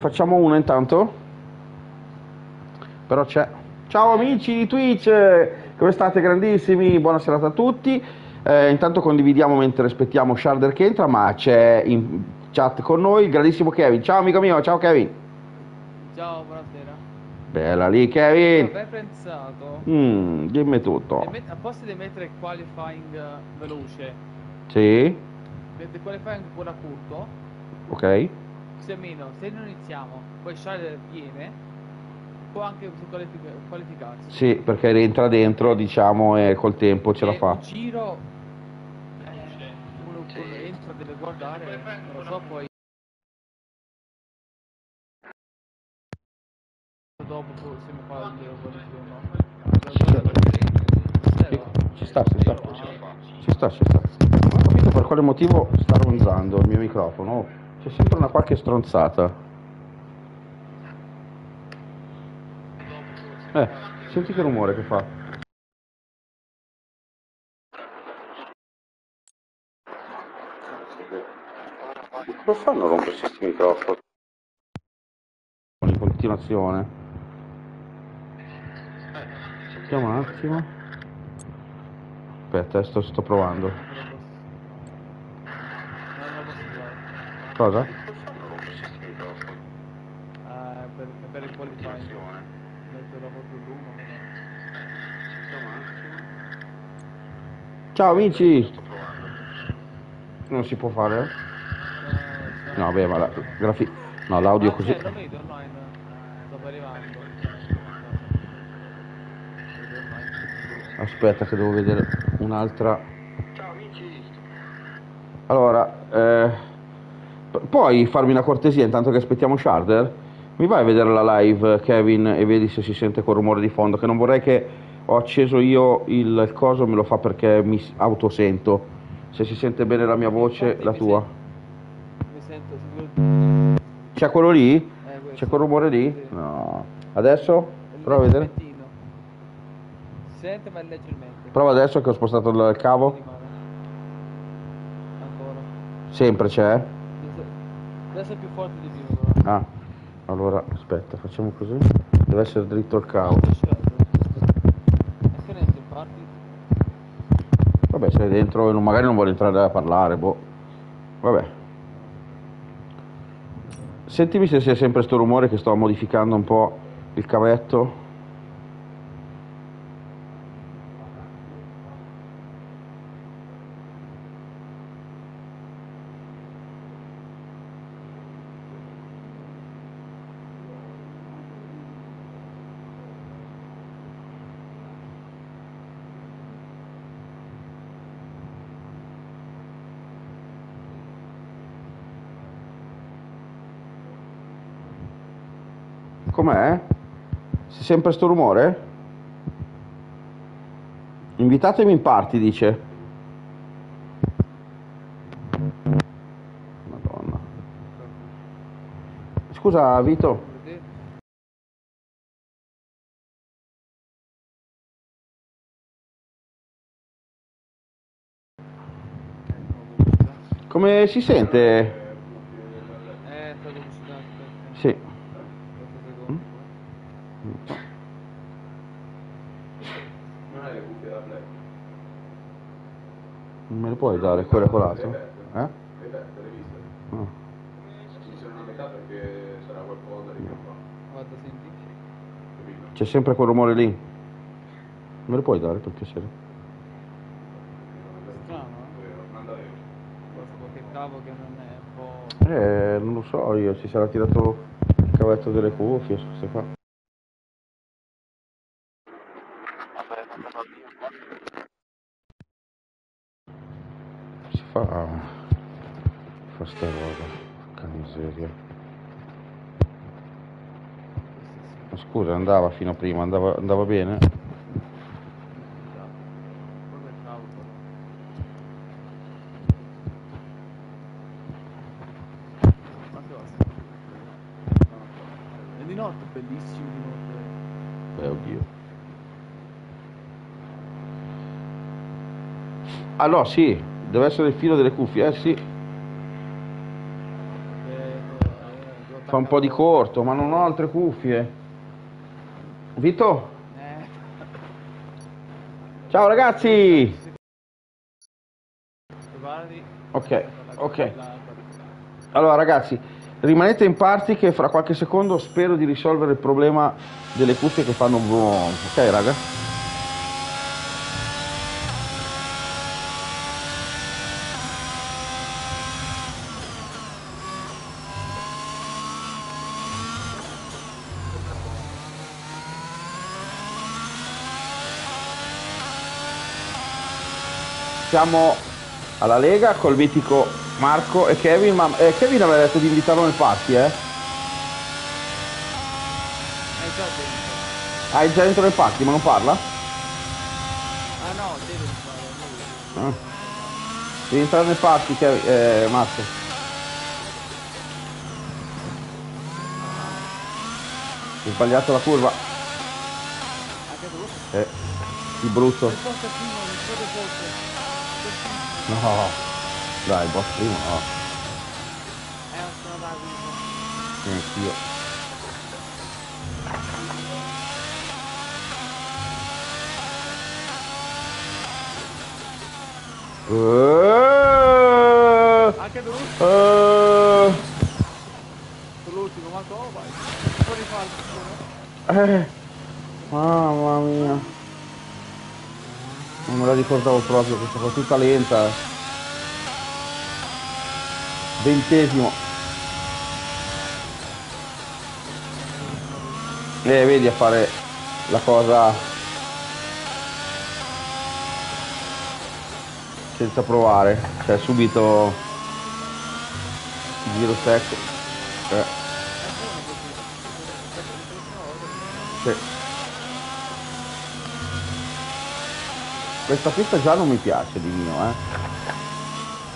Facciamo uno intanto? Però c'è. Ciao amici di Twitch, come state grandissimi? Buona serata a tutti. Eh, intanto condividiamo mentre aspettiamo Sharder che entra, ma c'è in chat con noi il grandissimo Kevin. Ciao amico mio, ciao Kevin. Ciao, buonasera. Bella lì Kevin. Avevo pensato, Mm, dimmi tutto. met- a posto di mettere qualifying eh, veloce, Sì? mette qualifying pure a curto, Ok. Almeno se non iniziamo, poi Shader viene, può anche qualific- qualificarsi. Sì, perché rientra dentro, diciamo, e col tempo ce la E fa. Un giro, eh, uno, uno entra, deve guardare, non lo so, poi... Dopo se mi fa il Sì, ci sta, ci sta. Ci sta, ci sta. Non ho capito per quale motivo sta ronzando il mio microfono. C'è sempre una qualche stronzata. Eh, senti che rumore che fa. Come fanno a rompersi questi microfoni? In continuazione. Aspettiamo un attimo. Aspetta, eh, sto, sto provando. Cosa? Per, per il qualifying. Lungo. Ciao amici! Non si può fare? eh? No, beh, ma la grafi... No, l'audio così... Aspetta che devo vedere un'altra... Allora, eh, puoi farmi una cortesia intanto che aspettiamo Sharder? Mi vai a vedere la live, Kevin, e vedi se si sente quel rumore di fondo, che non vorrei che ho acceso io il, coso, me lo fa perché mi autosento. Se si sente bene la mia voce, Infatti la mi tua. Mi sento sicuro. C'è quello lì? Eh. C'è quel rumore lì? Sì. No. Adesso? Prova a vedere. Si sente ma leggermente. Prova adesso che ho spostato il cavo. Sempre c'è? Adesso, è più forte di prima. Ah, allora aspetta, facciamo così. Deve essere dritto il cavo. È parti? Vabbè, sei dentro e non- magari non vuole entrare a parlare, boh. Vabbè. Sentimi se c'è sempre sto rumore che sto modificando un po' il cavetto. Com'è? C'è sempre sto rumore? Invitatemi in parti, dice. Madonna. Scusa, Vito. Come si sente? Eh, sto pubblicità, aspetta. Sì. Aspetta un secondo. Non hai le cuffie da play? Non me le puoi dare quelle colato? Eh? Le vette, le viste? No. Mi sono a metà perché sarà qualcosa di più fa. Guarda, senti. C'è sempre quel rumore lì. Me le puoi dare per piacere? Strano, eh? Qualche cavo che non è un po'... Eh, non lo so io, si sarà tirato il cavetto delle cuffie, su queste qua. Scusa, andava fino a prima, andava, andava bene? È di notte, bellissimo di notte. Eh, oddio. No, sì, deve essere il filo delle cuffie, eh sì. Fa un po' di corto, ma non ho altre cuffie. Vito? Ciao ragazzi! Ok, ok. Allora ragazzi, rimanete in party che fra qualche secondo spero di risolvere il problema delle cuffie che fanno. Ok raga? Siamo alla Lega col mitico Marco e Kevin, ma eh, Kevin aveva detto di invitarlo nel party, eh? È già dentro. Ah, è già dentro nel party, ma non parla? Ah no, deve. Ah. Devi entrare nel party, Kevin, eh, Marco. Hai sbagliato la curva. Eh, di brutto. Risposta prima, risposta forse. No. Dai, il boss primo, no. Eh, non sono da qui. Neanch'io. Eh, Anche tu? eh, Sull'ultimo, ma tu vai. Puoi rifarlo. eh, mamma mia. Non me la ricordavo proprio cosa tutta lenta. Ventesimo. Eh, vedi a fare la cosa senza provare, cioè subito giro secco. Eh, sì. Questa pista già non mi piace di mio, eh.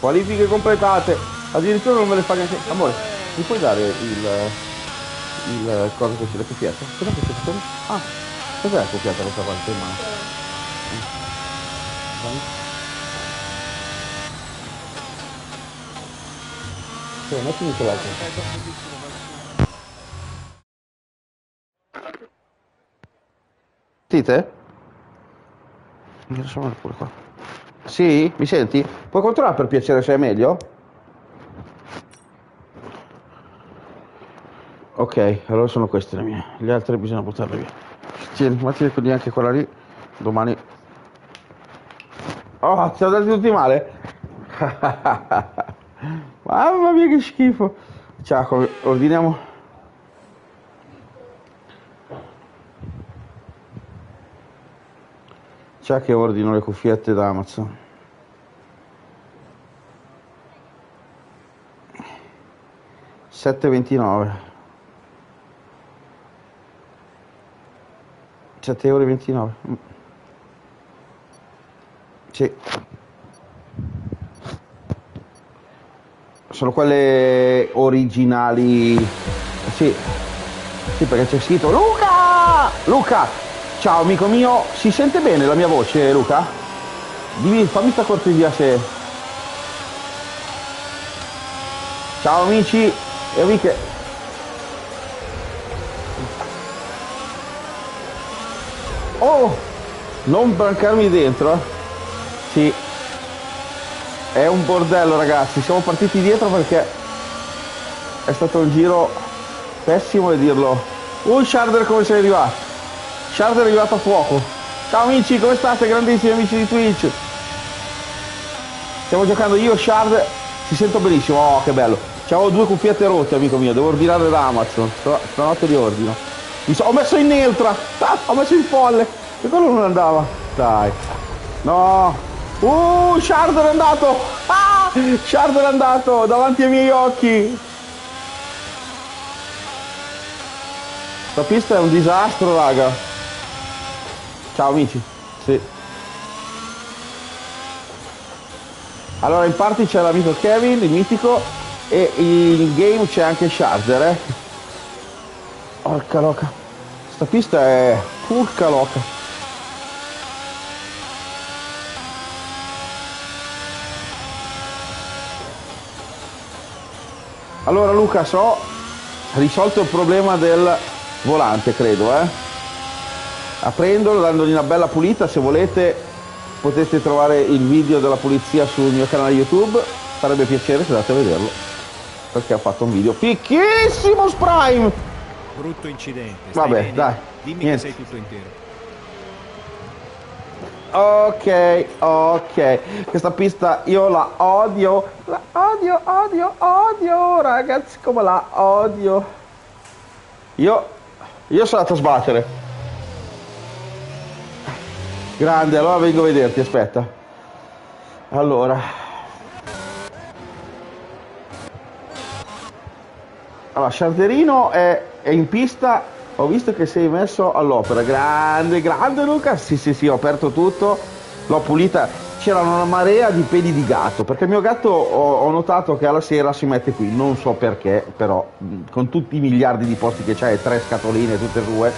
Qualifiche completate, addirittura non me le fa neanche. Amore, mi puoi dare il. il cosa che c'è la cuffietta? Cos'è che c'è? Ah, cos'è la cuffietta che c'è in mano? Vai. Sì, mettimi quell'altro. Sentite? Mi lasciamo pure qua. Sì? Mi senti? Puoi controllare per piacere se è meglio? Ok, allora sono queste le mie. Le altre bisogna buttarle via. Tieni, metti quindi anche quella lì. Domani. Oh, ti ho dati tutti male? Mamma mia che schifo. Ciao, ordiniamo. C'è che ordino le cuffiette da Amazon. Sette ventinove. 7,29 euro. Mm. Sì. Sono quelle originali. Sì. Sì, perché c'è scritto Luca! Luca! Ciao amico mio, si sente bene la mia voce, Luca? Dimmi, fammi sta cortesia se. Ciao amici e amiche. Oh! Non brancarmi dentro, eh. Sì. È un bordello ragazzi, siamo partiti dietro perché è stato un giro pessimo e dirlo. Uh, Sharder come sei arrivato? Sharder è arrivato a fuoco. Ciao amici, come state? Grandissimi amici di Twitch. Stiamo giocando io, Shard, si sento benissimo, oh che bello. C'avevo due cuffiette rotte, amico mio, devo ordinare da Amazon. Stanotte li ordino. Mi so- ho messo in neutra, ah, ho messo in folle, e quello non andava. Dai. No. Uh, Shard è andato. Ah, Shard è andato davanti ai miei occhi. Sta pista è un disastro, raga. Ciao amici. Sì. Allora in party c'è l'amico Kevin, il mitico, e in game c'è anche Sharder, eh. Porca loca. Sta pista è porca loca. Allora Luca, so, risolto il problema del volante, credo, eh. Aprendolo, dandogli una bella pulita, se volete potete trovare il video della pulizia sul mio canale YouTube, farebbe piacere se andate a vederlo, perché ha fatto un video fichissimo Sprime! Brutto incidente. Vabbè, bene? dai, Dimmi niente. che sei tutto intero. Ok, ok. Questa pista io la odio. La odio, odio, odio, ragazzi, come la odio. Io, io sono andato a sbattere. Grande, allora vengo a vederti, aspetta. Allora. Allora, Sciarderino è, è in pista, ho visto che sei messo all'opera, grande, grande Luca, sì sì sì, ho aperto tutto, l'ho pulita, c'era una marea di peli di gatto, perché il mio gatto ho, ho notato che alla sera si mette qui, non so perché, però mh, con tutti i miliardi di posti che e tre scatoline tutte e due,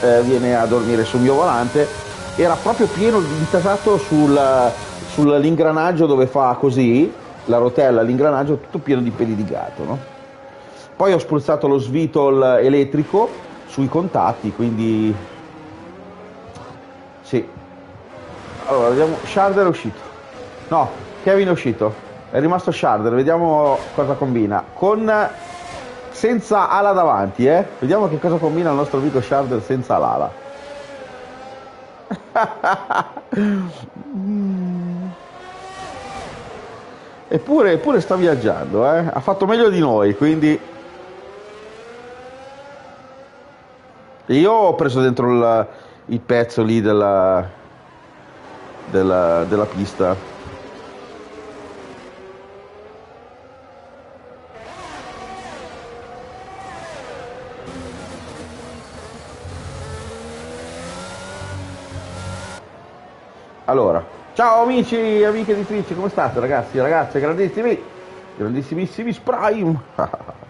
eh, viene a dormire sul mio volante, era proprio pieno di intasato sul, sull'ingranaggio dove fa così, la rotella, l'ingranaggio, tutto pieno di peli di gatto, no? Poi ho spruzzato lo svitol elettrico sui contatti, quindi sì. Allora, vediamo. Sharder è uscito. No, Kevin è uscito. È rimasto Sharder, vediamo cosa combina. Con senza ala davanti, eh? Vediamo che cosa combina il nostro amico Sharder senza l'ala. Eppure, eppure sta viaggiando, eh? Ha fatto meglio di noi, quindi Io ho preso dentro il, il pezzo lì della, della, della pista. Allora, ciao amici e amiche editrici, come state ragazzi, ragazze, grandissimi, grandissimissimi Sprime.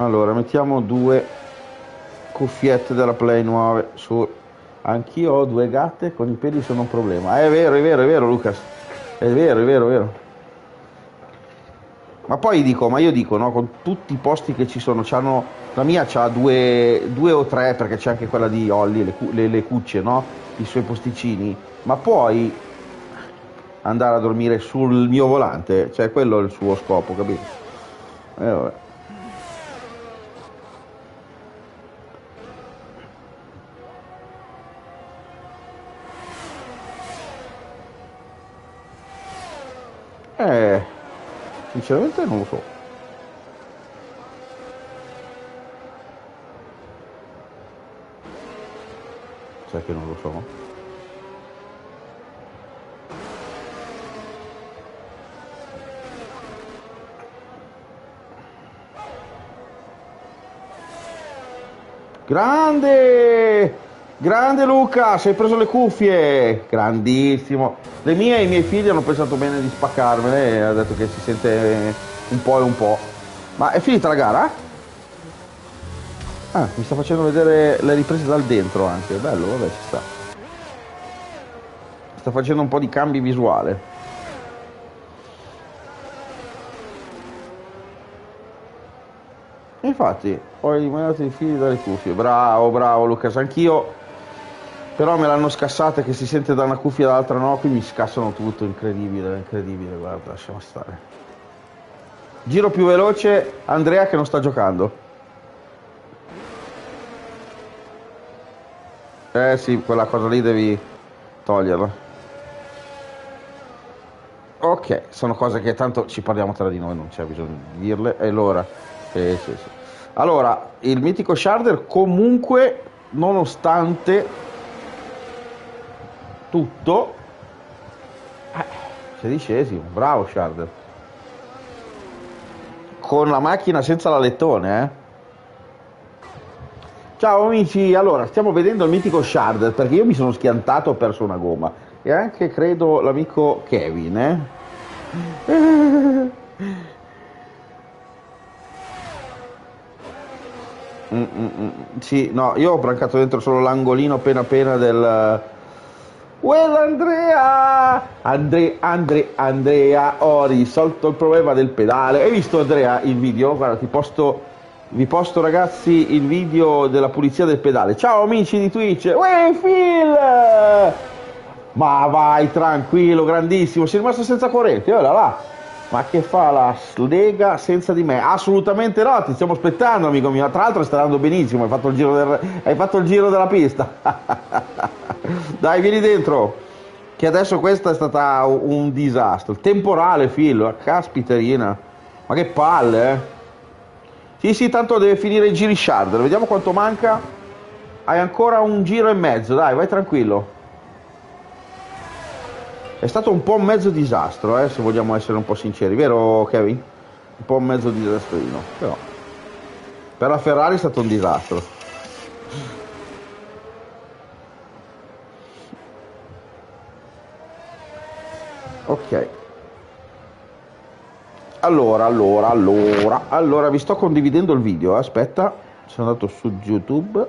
Allora, mettiamo due cuffiette della Play nuove su. Anch'io ho due gatte con i peli sono un problema. Ah, è vero, è vero, è vero, Lucas. È vero, è vero, è vero. Ma poi dico, ma io dico, no, con tutti i posti che ci sono, c'hanno, la mia c'ha due, due o tre, perché c'è anche quella di Olli, le, le, le cucce, no? I suoi posticini. Ma poi andare a dormire sul mio volante, cioè quello è il suo scopo, capito? Eh, vabbè. Eh, sinceramente non lo so. Sai che non lo so. Grande! Grande Luca, sei preso le cuffie! Grandissimo! Le mie e i miei figli hanno pensato bene di spaccarmele e ha detto che si sente un po' e un po'. Ma è finita la gara? Ah, mi sta facendo vedere le riprese dal dentro anche, bello, vabbè ci sta. Sta facendo un po' di cambi visuale. Infatti, ho eliminato i fili dalle cuffie. Bravo, bravo Lucas, anch'io. Però me l'hanno scassata che si sente da una cuffia e dall'altra no, qui mi scassano tutto, incredibile, incredibile, guarda, lasciamo stare. Giro più veloce, Andrea che non sta giocando. Eh sì, quella cosa lì devi toglierla. Ok, sono cose che tanto ci parliamo tra di noi, non c'è bisogno di dirle. Allora, sì, sì, sì. Allora, il mitico Sharder comunque, nonostante tutto, eh, sedicesimo, bravo Sharder. Con la macchina senza l'alettone, eh. Ciao amici, allora stiamo vedendo il mitico Sharder perché io mi sono schiantato, ho perso una gomma e anche credo l'amico Kevin, eh. Mm, mm, mm. Sì, no, io ho brancato dentro solo l'angolino appena appena del, Well Andrea! Andre, Andre, Andrea, ho risolto il problema del pedale. Hai visto Andrea il video? Guarda, ti posto, vi posto ragazzi il video della pulizia del pedale. Ciao amici di Twitch! Uè Phil! Ma vai tranquillo, grandissimo, sei rimasto senza corrente, ora là. Ma che fa la Lega senza di me? Assolutamente no, ti stiamo aspettando amico mio. Tra l'altro stai andando benissimo, hai fatto il giro, del, hai fatto il giro della pista. Dai, vieni dentro. Che adesso questa è stata un disastro. Temporale, filo, caspiterina. Ma che palle, eh. Sì, sì, tanto deve finire il giri Sharder. Vediamo quanto manca. Hai ancora un giro e mezzo, dai, vai tranquillo. È stato un po' un mezzo disastro, eh, se vogliamo essere un po' sinceri, vero Kevin? Un po' un mezzo disastrino, però per la Ferrari è stato un disastro. Ok. Allora, allora, allora, allora, vi sto condividendo il video, eh, aspetta, sono andato su YouTube.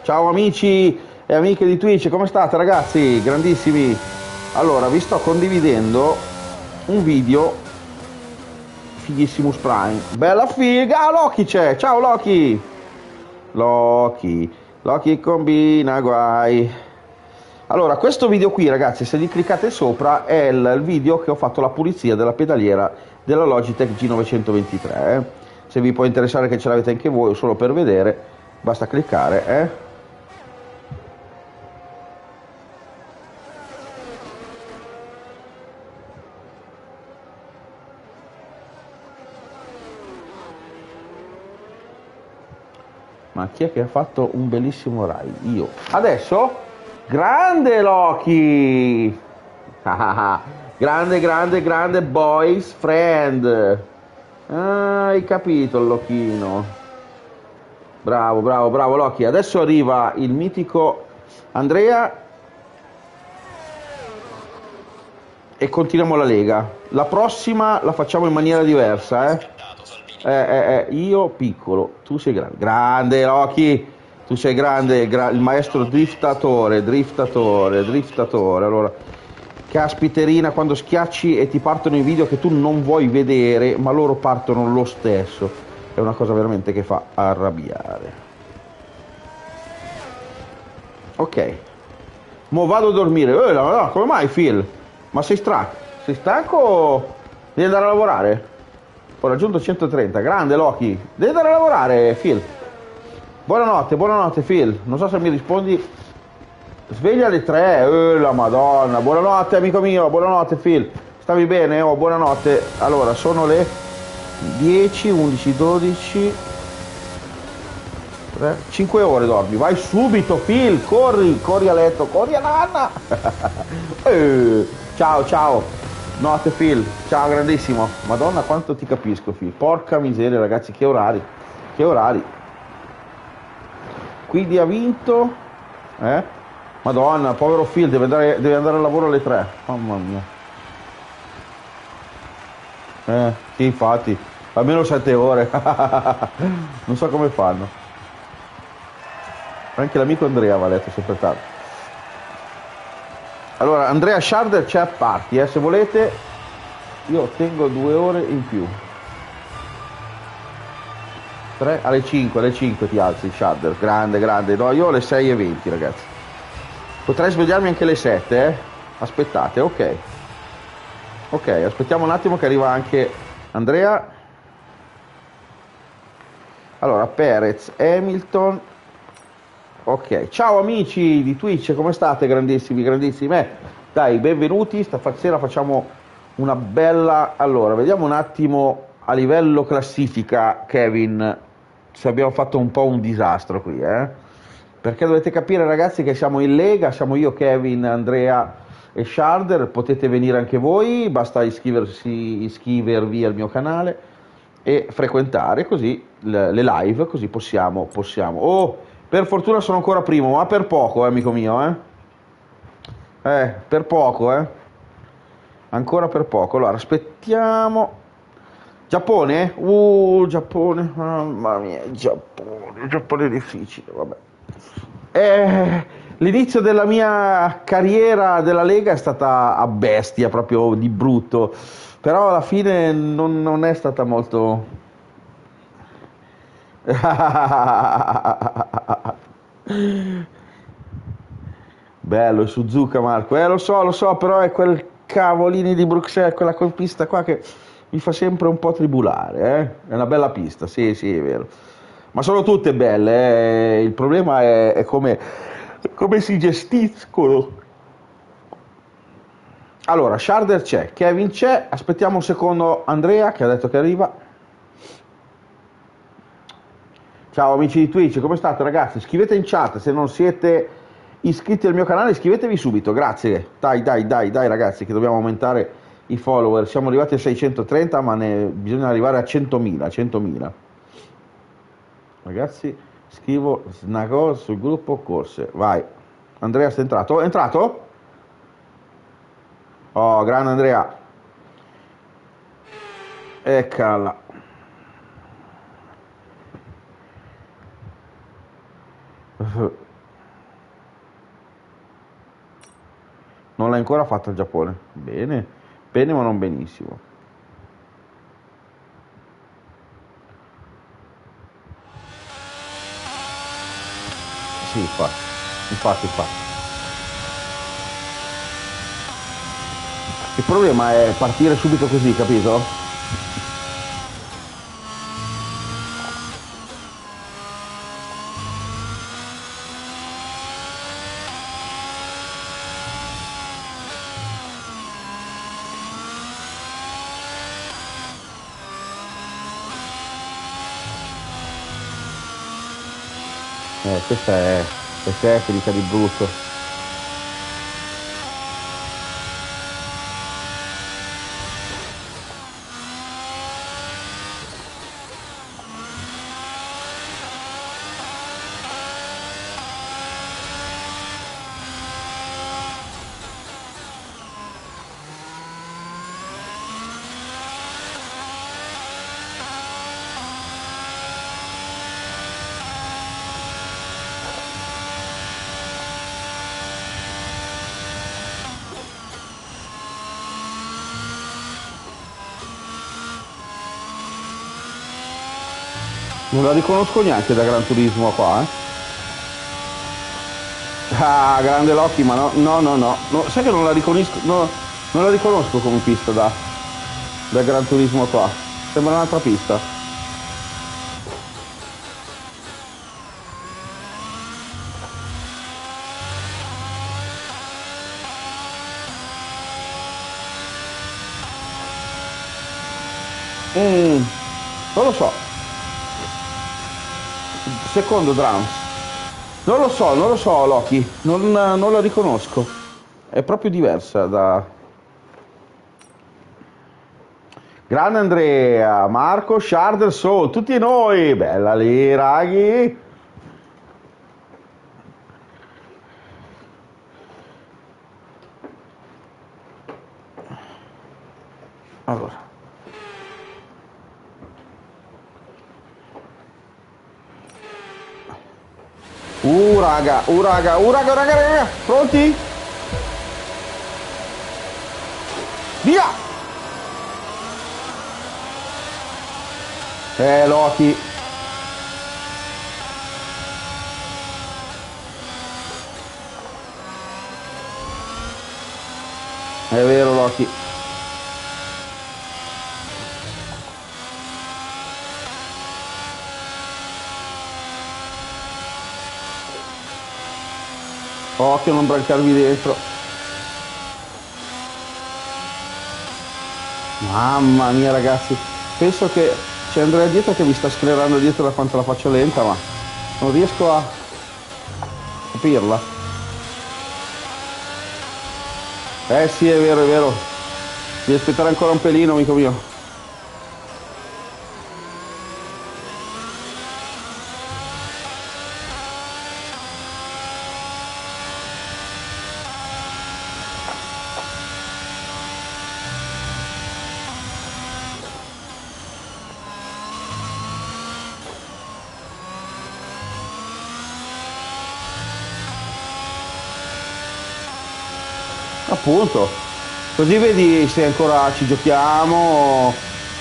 Ciao amici e amiche di Twitch, come state ragazzi? Grandissimi. Allora, vi sto condividendo un video Figissimus Prime. Bella figa, ah, Loki c'è. Ciao Loki. Loki. Loki combina guai. Allora, questo video qui, ragazzi, se gli cliccate sopra, è il, video che ho fatto la pulizia della pedaliera della Logitech G923. Eh? Se vi può interessare che ce l'avete anche voi, solo per vedere, basta cliccare, eh? Ma chi è che ha fatto un bellissimo Rai? Io. Adesso Grande Loki! grande, grande, grande boys friend! Ah, hai capito il Lochino. Bravo, bravo, bravo Loki. Adesso arriva il mitico Andrea e continuiamo la Lega. La prossima la facciamo in maniera diversa, eh? Eh, eh, eh, io piccolo, tu sei grande. Grande Loki! Tu sei grande, gra- il maestro driftatore, driftatore, driftatore. Allora, caspiterina, quando schiacci e ti partono i video che tu non vuoi vedere, ma loro partono lo stesso. È una cosa veramente che fa arrabbiare. Ok. Mo vado a dormire. Eh, no, no, come mai Phil? Ma sei stanco? Sei stanco devi andare a lavorare? Ho raggiunto 130. Grande Loki. Devi andare a lavorare, Phil. Buonanotte, buonanotte Phil. Non so se mi rispondi. Sveglia alle 3. Eh, la madonna. Buonanotte amico mio. Buonanotte Phil. Stavi bene? Oh, buonanotte. Allora, sono le 10, 11, 12. 3, 5 ore dormi. Vai subito Phil. Corri, corri a letto. Corri a nanna. eh, ciao, ciao. Notte Phil. Ciao grandissimo. Madonna quanto ti capisco Phil. Porca miseria ragazzi, che orari. Che orari quindi ha vinto? Eh? madonna povero Phil deve andare, deve andare al lavoro alle 3 mamma mia. Eh, sì infatti almeno 7 ore. Non so come fanno. Anche l'amico Andrea va a letto sempre tardi. Allora Andrea Sharder c'è a party eh, se volete. Io tengo due ore in più 3 alle 5, alle 5 ti alzi Shudder, grande, grande. No, io alle 6 e 20 ragazzi. Potrei svegliarmi anche alle 7, eh? Aspettate, ok. Ok, aspettiamo un attimo che arriva anche Andrea. Allora, Perez, Hamilton. Ok, ciao amici di Twitch, come state? Grandissimi, grandissimi. Eh, dai, benvenuti. Stasera facciamo una bella... Allora, vediamo un attimo a livello classifica, Kevin, se abbiamo fatto un po' un disastro qui, eh? Perché dovete capire ragazzi che siamo in Lega, siamo io, Kevin, Andrea e Sharder, potete venire anche voi, basta iscrivervi al mio canale e frequentare così le, le live, così possiamo, possiamo. Oh, per fortuna sono ancora primo, ma per poco, eh, amico mio, eh? Eh, per poco, eh? Ancora per poco. Allora, aspettiamo Giappone? Uh, Giappone, mamma mia, Giappone, Giappone è difficile, vabbè. Eh, l'inizio della mia carriera della Lega è stata a bestia, proprio di brutto, però alla fine non, non è stata molto... Bello, Suzuka Marco, eh lo so, lo so, però è quel cavolini di Bruxelles, quella quel pista qua che mi fa sempre un po' tribulare, eh? È una bella pista, sì, sì, è vero. Ma sono tutte belle, eh? il problema è, è come, come si gestiscono. Allora, Sharder c'è, Kevin c'è, aspettiamo un secondo Andrea che ha detto che arriva. Ciao amici di Twitch, come state ragazzi? Scrivete in chat se non siete iscritti al mio canale, iscrivetevi subito, grazie. Dai, dai, dai, dai ragazzi che dobbiamo aumentare i follower. Siamo arrivati a 630 ma ne bisogna arrivare a 100.000, 100.000. Ragazzi, scrivo Snagor sul gruppo corse. Vai. Andrea sei entrato? È entrato? Oh, grande Andrea. Eccola. Non l'hai ancora fatta il Giappone? Bene, bene ma non benissimo. Sì, infatti, infatti, infatti. Il problema è partire subito così, capito? Eh, questa è, è tecnica di brutto. La riconosco neanche da Gran Turismo qua, eh. Ah, grande Loki, ma no, no, no, no. no sai che non la riconosco, no, non la riconosco come pista da, da Gran Turismo qua. Sembra un'altra pista. Mm, non lo so. Secondo Drums. Non lo so, non lo so Loki, non, non la riconosco. È proprio diversa da... Grande Andrea, Marco, Sharder, Soul, tutti noi, bella lì raghi. Allora. Uh raga, uh raga, uh raga, raga, raga, pronti? Via! Eh Loki. È vero Loki. Occhio a non brancarvi dentro. Mamma mia ragazzi, penso che c'è Andrea dietro che mi sta sclerando dietro da quanto la faccio lenta, ma non riesco a capirla. Eh sì, è vero, è vero. Devi aspettare ancora un pelino, amico mio. Appunto. Così vedi se ancora ci giochiamo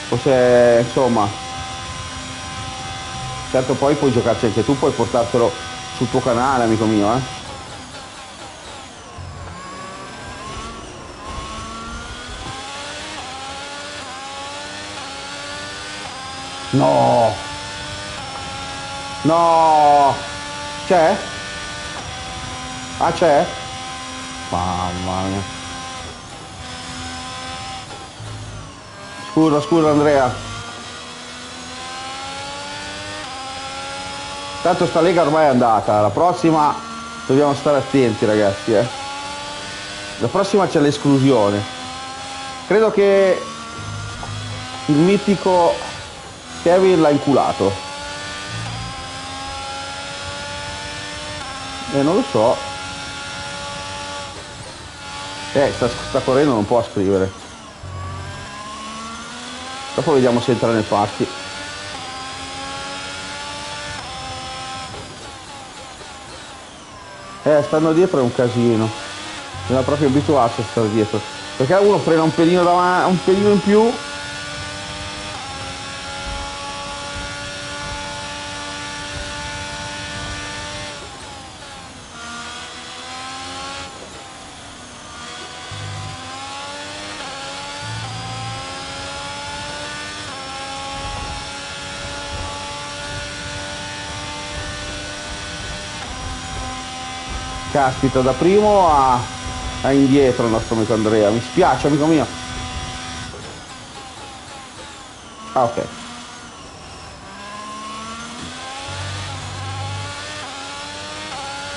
o se insomma. Certo poi puoi giocarci anche tu, puoi portartelo sul tuo canale, amico mio, eh. No! No! C'è? Ah c'è? Mamma mia. Scusa, scusa Andrea. Tanto sta lega ormai è andata, la prossima dobbiamo stare attenti ragazzi, eh. La prossima c'è l'esclusione. Credo che il mitico Kevin l'ha inculato. Eh, non lo so. Eh, sta, sta correndo, non può scrivere. Dopo vediamo se entra nel party. Eh, stanno dietro è un casino. Bisogna proprio abituarsi a stare dietro. Perché uno frena un pelino davanti, un pelino in più Caspita, da primo a, a indietro il nostro amico Andrea. Mi spiace, amico mio. Ah, ok.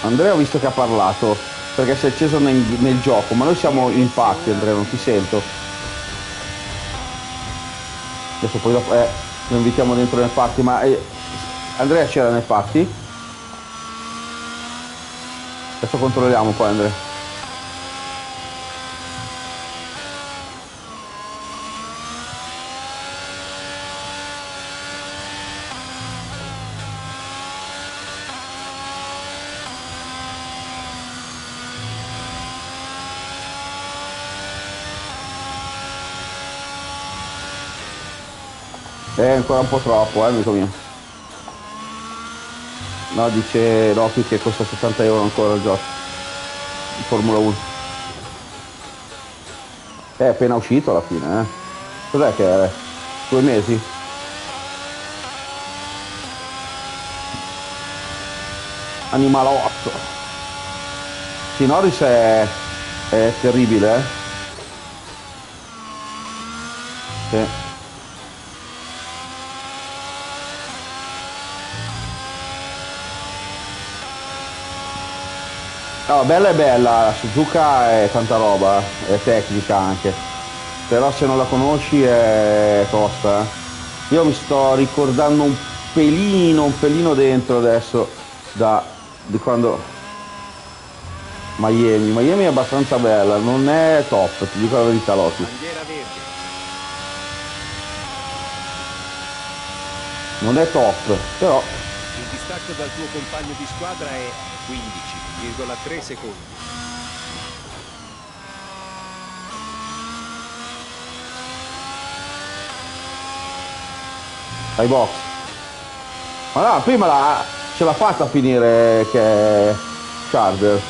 Andrea ho visto che ha parlato perché si è acceso nel, nel gioco, ma noi siamo in party Andrea, non ti sento. Adesso poi dopo, eh, lo invitiamo dentro nel party, ma eh, Andrea c'era nel party? Adesso controlliamo poi Andrea. È ancora un po' troppo, eh, amico mio. No, dice Rocky che costa 70 euro ancora il gioco. Formula 1. È appena uscito alla fine, eh. Cos'è che è? Due mesi? Animalotto. Sì, Norris è, è terribile, eh. Sì. No, bella è bella, la Suzuka è tanta roba, è tecnica anche. Però se non la conosci è tosta. Eh. Io mi sto ricordando un pelino, un pelino dentro adesso da di quando Miami. Miami è abbastanza bella, non è top, ti dico la verità Lotti. Non è top, però. Il distacco dal tuo compagno di squadra è 15. 0,3 secondi. Ai box. Ma no, prima la, ce l'ha fatta a finire che Charger.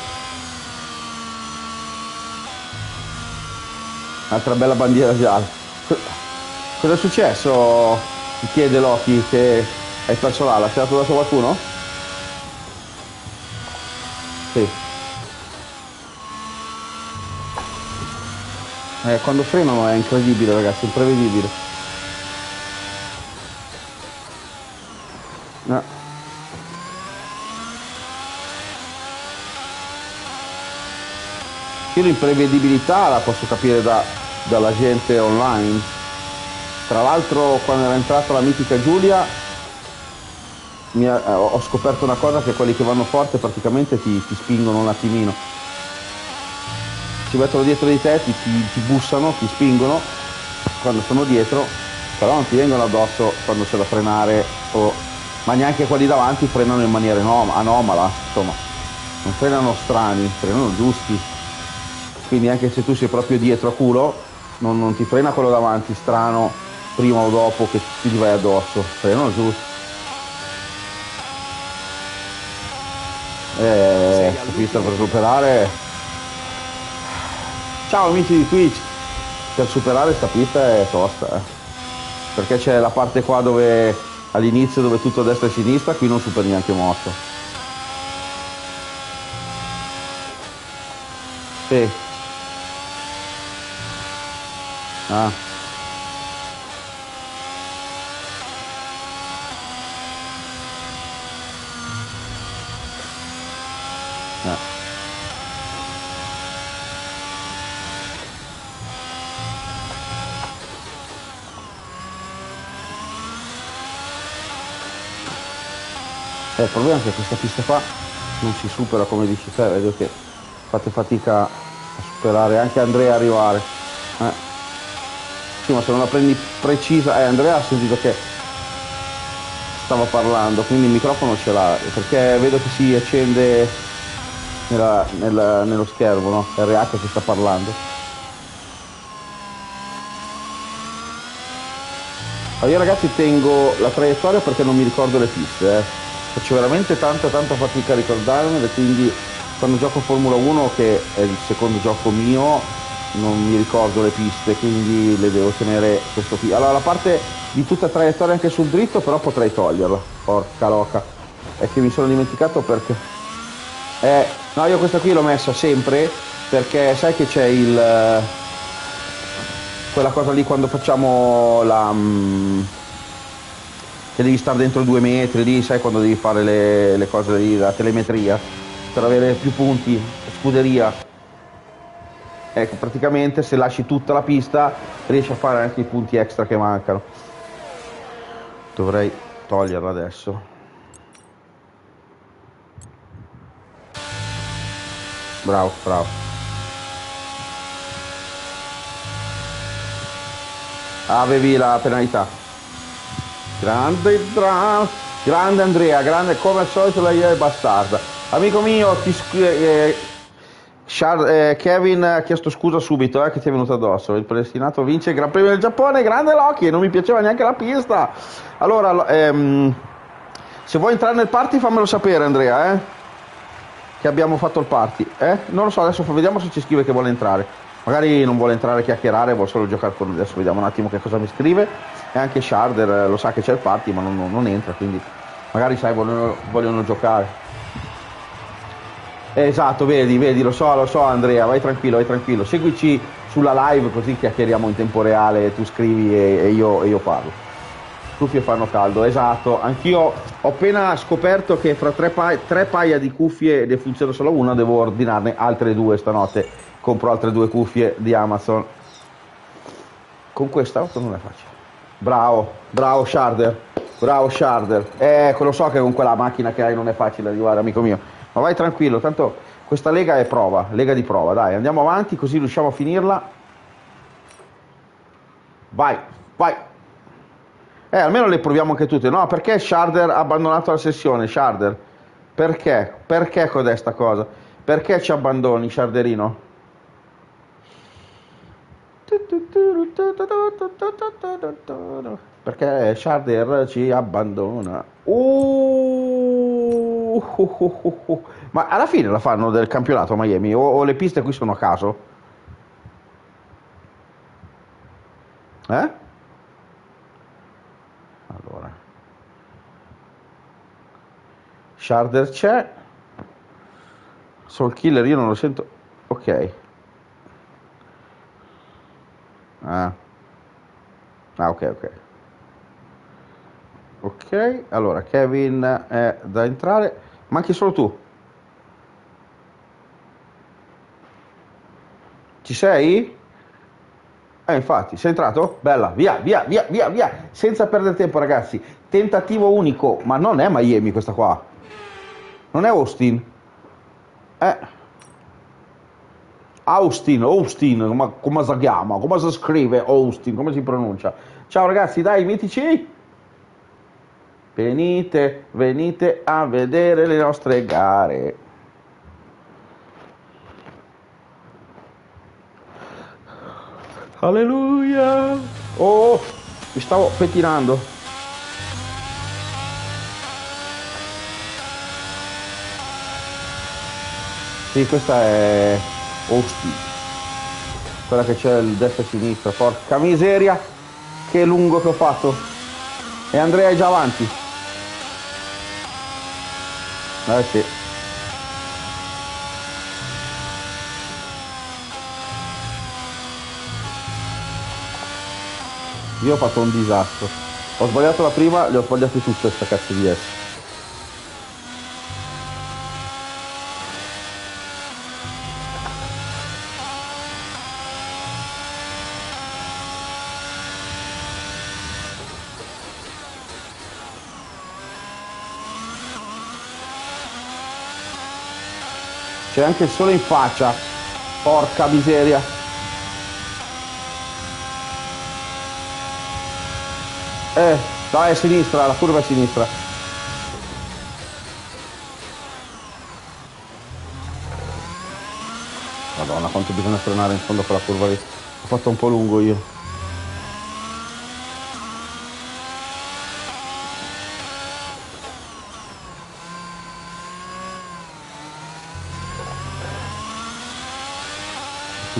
Altra bella bandiera gialla. Cosa è successo? Chiede Loki che hai perso l'ala. C'è dato da qualcuno? Sì. Eh, quando frenano è incredibile ragazzi, imprevedibile. No. Io l'imprevedibilità la posso capire da, dalla gente online. Tra l'altro quando era entrata la mitica Giulia ha, eh, ho scoperto una cosa che quelli che vanno forte praticamente ti, ti spingono un attimino si mettono dietro di te, ti, ti, ti, bussano, ti spingono quando sono dietro, però non ti vengono addosso quando c'è da frenare, o... ma neanche quelli davanti frenano in maniera anomala, insomma, non frenano strani, frenano giusti. quindi anche se tu sei proprio dietro a culo, non, non ti frena quello davanti strano, prima o dopo che ti vai addosso, frenalo giusto. Eh, pista per superare... Ciao amici di Twitch! Per superare sta pista è tosta, eh. Perché c'è la parte qua dove all'inizio dove tutto a destra e a sinistra, qui non superi neanche morto. Sì. Ah. Il problema è che questa pista qua non si supera come dici te, vedo che fate fatica a superare, anche Andrea a arrivare. Eh. Sì, ma se non la prendi precisa, eh, Andrea ha sentito che stava parlando, quindi il microfono ce l'ha, perché vedo che si accende nella- nella- nello schermo, no? RH che sta parlando. Allora, io ragazzi tengo la traiettoria perché non mi ricordo le piste, eh. Faccio veramente tanta tanta fatica a ricordarmele, quindi quando gioco Formula 1 che è il secondo gioco mio non mi ricordo le piste, quindi le devo tenere questo qui. Allora la parte di tutta traiettoria anche sul dritto però potrei toglierla, porca loca, è che mi sono dimenticato perché... Eh, no io questa qui l'ho messa sempre perché sai che c'è il... eh, quella cosa lì quando facciamo la... che devi stare dentro due metri lì, sai quando devi fare le, le cose lì, la telemetria, per avere più punti, scuderia. Ecco, praticamente se lasci tutta la pista riesci a fare anche i punti extra che mancano. Dovrei toglierla adesso. Bravo, bravo. Avevi la penalità. Grande, dra- grande Andrea, grande come al solito la è bastarda. Amico mio, ti scu- eh, Char- eh, Kevin ha chiesto scusa subito eh, che ti è venuto addosso. Il predestinato vince il Gran Premio del Giappone, grande Loki, non mi piaceva neanche la pista. Allora, lo- ehm, se vuoi entrare nel party fammelo sapere Andrea, eh? Che abbiamo fatto il party. Eh? Non lo so, adesso vediamo se ci scrive che vuole entrare. Magari non vuole entrare a chiacchierare, vuole solo giocare con Adesso vediamo un attimo che cosa mi scrive. E anche Sharder eh, lo sa che c'è il party, ma non, non- entra, quindi magari sai, vogliono, vogliono giocare. Esatto, vedi, vedi, lo so, lo so Andrea, vai tranquillo, vai tranquillo. Seguici sulla live così chiacchieriamo in tempo reale, tu scrivi e, e io, e io parlo. Cuffie fanno caldo, esatto. Anch'io ho appena scoperto che fra tre, pa- tre paia di cuffie ne funziona solo una, devo ordinarne altre due stanotte. Compro altre due cuffie di Amazon. Con quest'auto non è facile. Bravo, bravo Sharder, bravo Sharder. Eh, lo so che con quella macchina che hai non è facile arrivare, amico mio. Ma vai tranquillo, tanto questa lega è prova, lega di prova, dai, andiamo avanti così riusciamo a finirla. Vai, vai. Eh, almeno le proviamo anche tutte. No, perché Sharder ha abbandonato la sessione, Sharder? Perché? Perché codesta cosa? Perché ci abbandoni, Sharderino? Perché Sharder ci abbandona. Uh, uh, uh, uh, uh. Ma alla fine la fanno del campionato Miami o, o le piste qui sono a caso? Eh? Allora. Sharder c'è. Soul Killer io non lo sento. Ok. Ah. Ah, ok, ok. Ok, allora Kevin è da entrare. Manchi solo tu. Ci sei? Eh, infatti, sei entrato? Bella, via, via, via, via, via. Senza perdere tempo, ragazzi. Tentativo unico, ma non è Miami questa qua. Non è Austin. Eh. Austin, Austin, ma come si chiama? Come si scrive Austin? Come si pronuncia? Ciao ragazzi, dai, mitici. Venite, venite a vedere le nostre gare. Alleluia. Oh, mi stavo pettinando. Sì, questa è Osti. Quella che c'è il destra e sinistra. Porca miseria, che lungo che ho fatto. E Andrea è già avanti. Eh sì. Io ho fatto un disastro. Ho sbagliato la prima, le ho sbagliate tutte sta cazzo di S. C'è anche il sole in faccia. Porca miseria. Eh, dai, a sinistra, la curva a sinistra. Madonna, quanto bisogna frenare in fondo quella curva lì. Ho fatto un po' lungo io.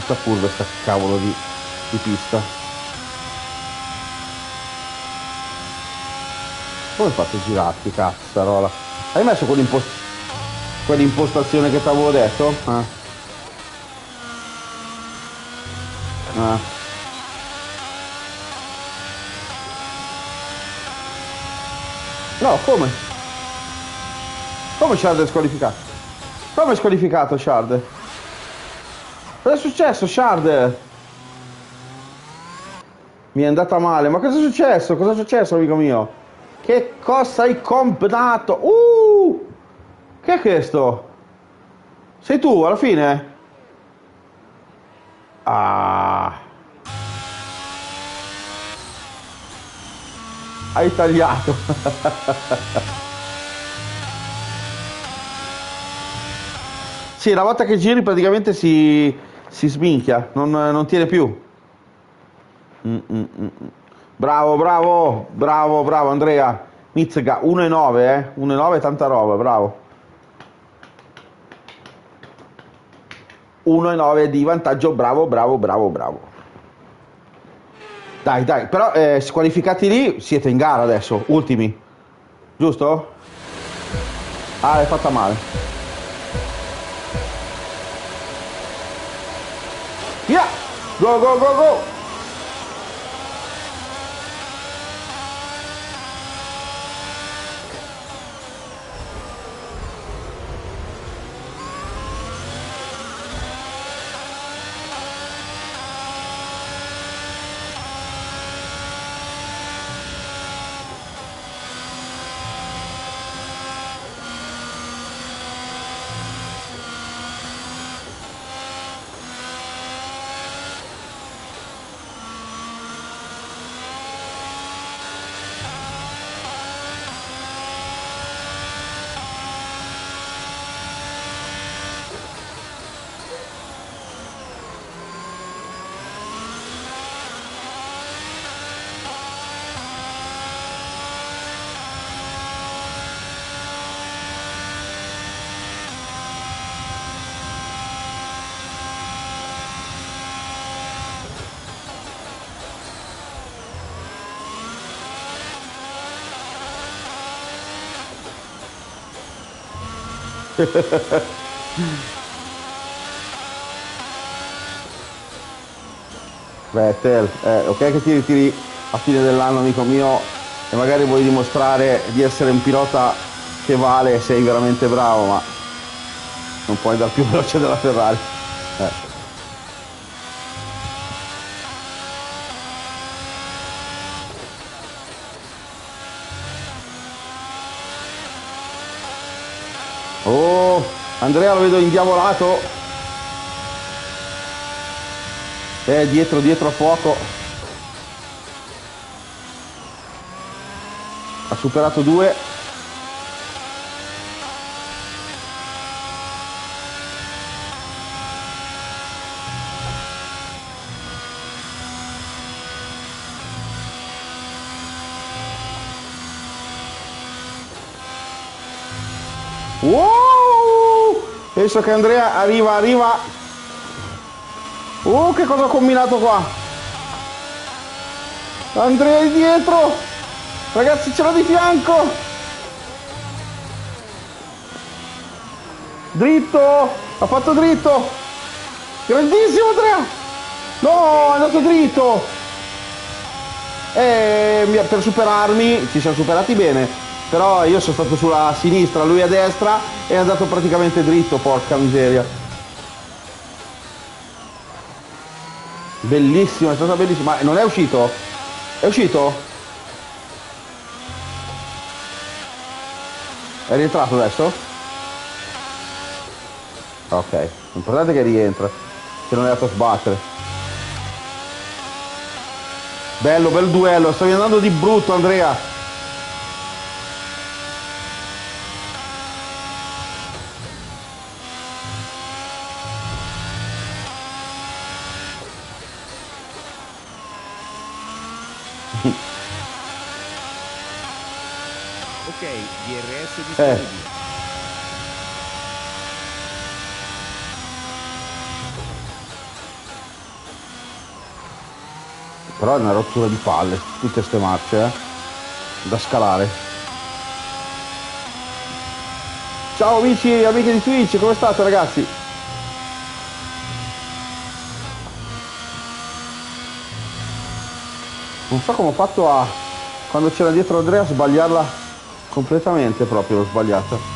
Tutta curva sta cavolo di, di pista. Come fate a girarti, cazzarola? Hai messo quell'impost- quell'impostazione che ti avevo detto? Ah. Ah. No, come? Come Shard è squalificato? Come è squalificato Shard? Successo Shard? Mi è andata male, ma cosa è successo? Cosa è successo amico mio? Che cosa hai comprato? Uh! Che è questo? Sei tu alla fine? Ah. Hai tagliato. sì, una volta che giri praticamente si, si sminchia, non, non tiene più. Mm, mm, mm, mm. Bravo, bravo, bravo, bravo Andrea. Mizzica 1,9 eh. 1,9 è tanta roba, bravo. 1,9 di vantaggio, bravo, bravo, bravo, bravo. Dai, dai, però eh, squalificati lì siete in gara adesso, ultimi. Giusto? Ah, l'hai fatta male. Via! Go, go, go, Vettel, eh, ok che ti ritiri a fine dell'anno amico mio e magari vuoi dimostrare di essere un pilota che vale, sei veramente bravo, ma non puoi andare più veloce della Ferrari. Eh. Oh, Andrea lo vedo indiavolato. Eh, dietro, dietro a fuoco. Ha superato due. Penso che Andrea arriva, arriva. Oh, che cosa ha combinato qua? Andrea è dietro. Ragazzi, ce l'ho di fianco. Dritto. Ha fatto dritto. Grandissimo Andrea. No, è andato dritto. E mi- per superarmi ci siamo superati bene. Però io sono stato sulla sinistra, lui a destra e è andato praticamente dritto, porca miseria. Bellissimo, è stato bellissimo. Ma non è uscito? È uscito? È rientrato adesso? Ok, l'importante è che rientra, che non è andato a sbattere. Bello, bel duello, stavi andando di brutto Andrea. Ok, DRS Eh. disponibile. Però è una rottura di palle, tutte ste marce, eh. Da scalare. Ciao amici e amiche di Twitch, come state ragazzi? Non so come ho fatto a, quando c'era dietro Andrea, sbagliarla completamente proprio, l'ho sbagliata.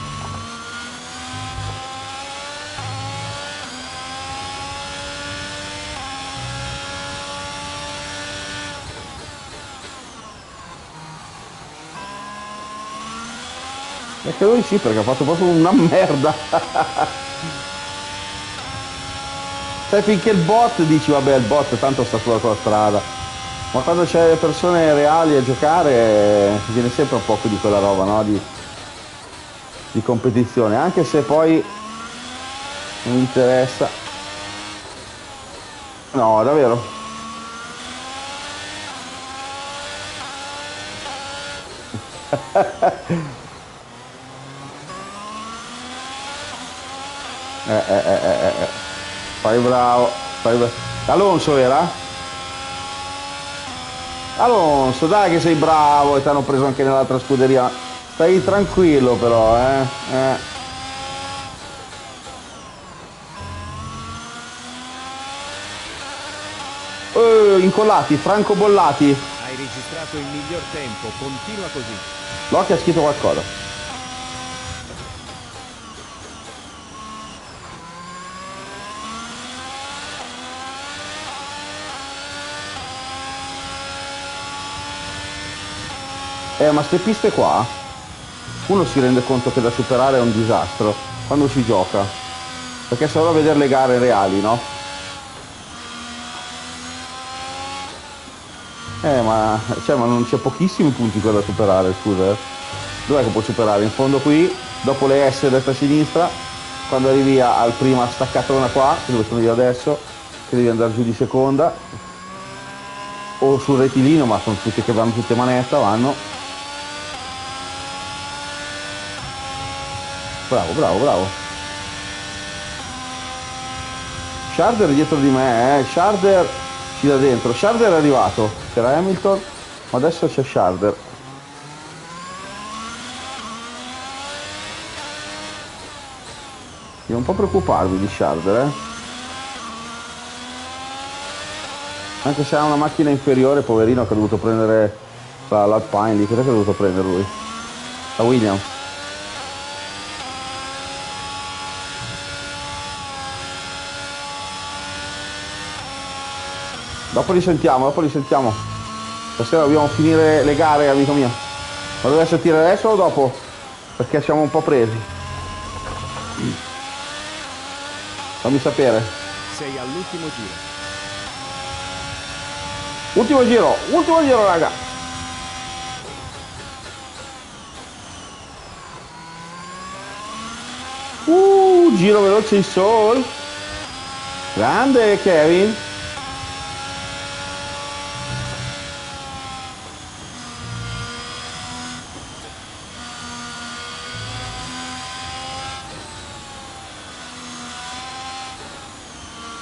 Credo di sì, perché ha fatto proprio una merda. Sai, finché il bot dici, vabbè, il bot tanto sta sulla tua strada. Ma quando c'è persone reali a giocare viene sempre un po' di quella roba, no? Di, di competizione, anche se poi non interessa. No, davvero. Eh, eh, eh, eh, eh. Fai bravo, fai bravo. Alonso era? Alonso, dai che sei bravo e ti hanno preso anche nell'altra scuderia. Stai tranquillo però, eh. eh. Eh, incollati, francobollati. Hai registrato il miglior tempo, continua così. L'occhio ha scritto qualcosa. Eh, ma ste piste qua, uno si rende conto che da superare è un disastro quando si gioca. Perché va a vedere le gare reali, no? Eh, ma, cioè, ma non c'è pochissimi punti qua da superare, scusa. eh. Dov'è che puoi superare? In fondo qui, dopo le S destra e sinistra, quando arrivi al prima staccatona qua, dove sono io adesso, che devi andare giù di seconda, o sul rettilineo, ma sono tutte che vanno tutte manetta, vanno. Bravo, bravo, bravo. Sharder dietro di me, eh. Sharder ci da dentro. Sharder è arrivato. C'era Hamilton, ma adesso c'è Sharder. Devo un po' preoccuparmi di Sharder, eh. Anche se ha una macchina inferiore, poverino, che ha dovuto prendere la, l'Alpine lì. Cos'è che ha dovuto prendere lui? La Williams. Dopo li sentiamo, dopo li sentiamo. Stasera dobbiamo finire le gare, amico mio. Ma dove sentire adesso o dopo? Perché siamo un po' presi. Fammi sapere. Sei all'ultimo giro. Ultimo giro, ultimo giro raga. Uh, giro veloce in sol. Grande Kevin.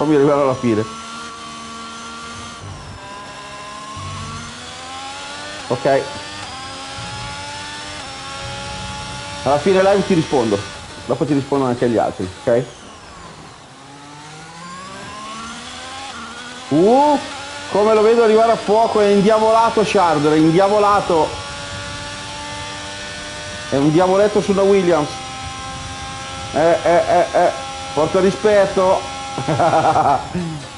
Fammi arrivare alla fine. Ok. Alla fine live ti rispondo. Dopo ti rispondono anche gli altri, ok? Uh, come lo vedo arrivare a fuoco, è indiavolato Shard, è indiavolato. È un diavoletto sulla Williams. Eh, eh, eh, eh, porto rispetto.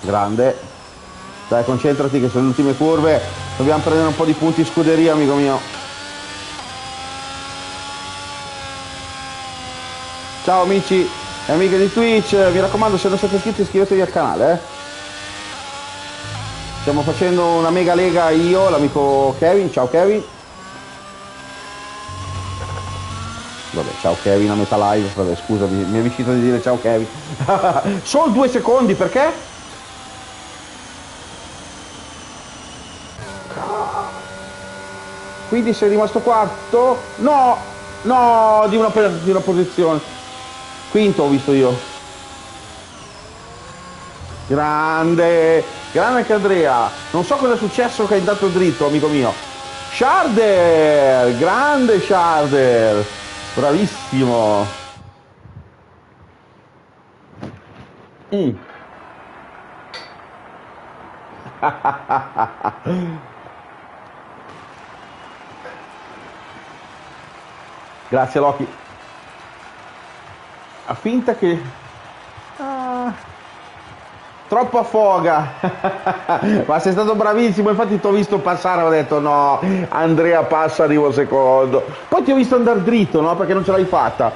Grande. Dai, concentrati che sono le ultime curve. Dobbiamo prendere un po' di punti scuderia, amico mio. Ciao amici e amiche di Twitch, mi raccomando se non siete iscritti iscrivetevi al canale. Eh. Stiamo facendo una mega lega io, l'amico Kevin, ciao Kevin. Vabbè, ciao Kevin a metà live, vabbè scusami, mi è riuscito di dire ciao Kevin. Solo due secondi, perché? Quindi sei rimasto quarto? No, no, di una, di una posizione. Quinto ho visto io. Grande, grande anche Andrea. Non so cosa è successo che è andato dritto, amico mio. Sharder, grande Sharder. Bravissimo. Mm. Grazie Loki. A finta che... Ah, troppo affoga. Ma sei stato bravissimo, infatti ti ho visto passare, ho detto no, Andrea passa, arrivo secondo. Poi ti ho visto andare dritto, no? Perché non ce l'hai fatta.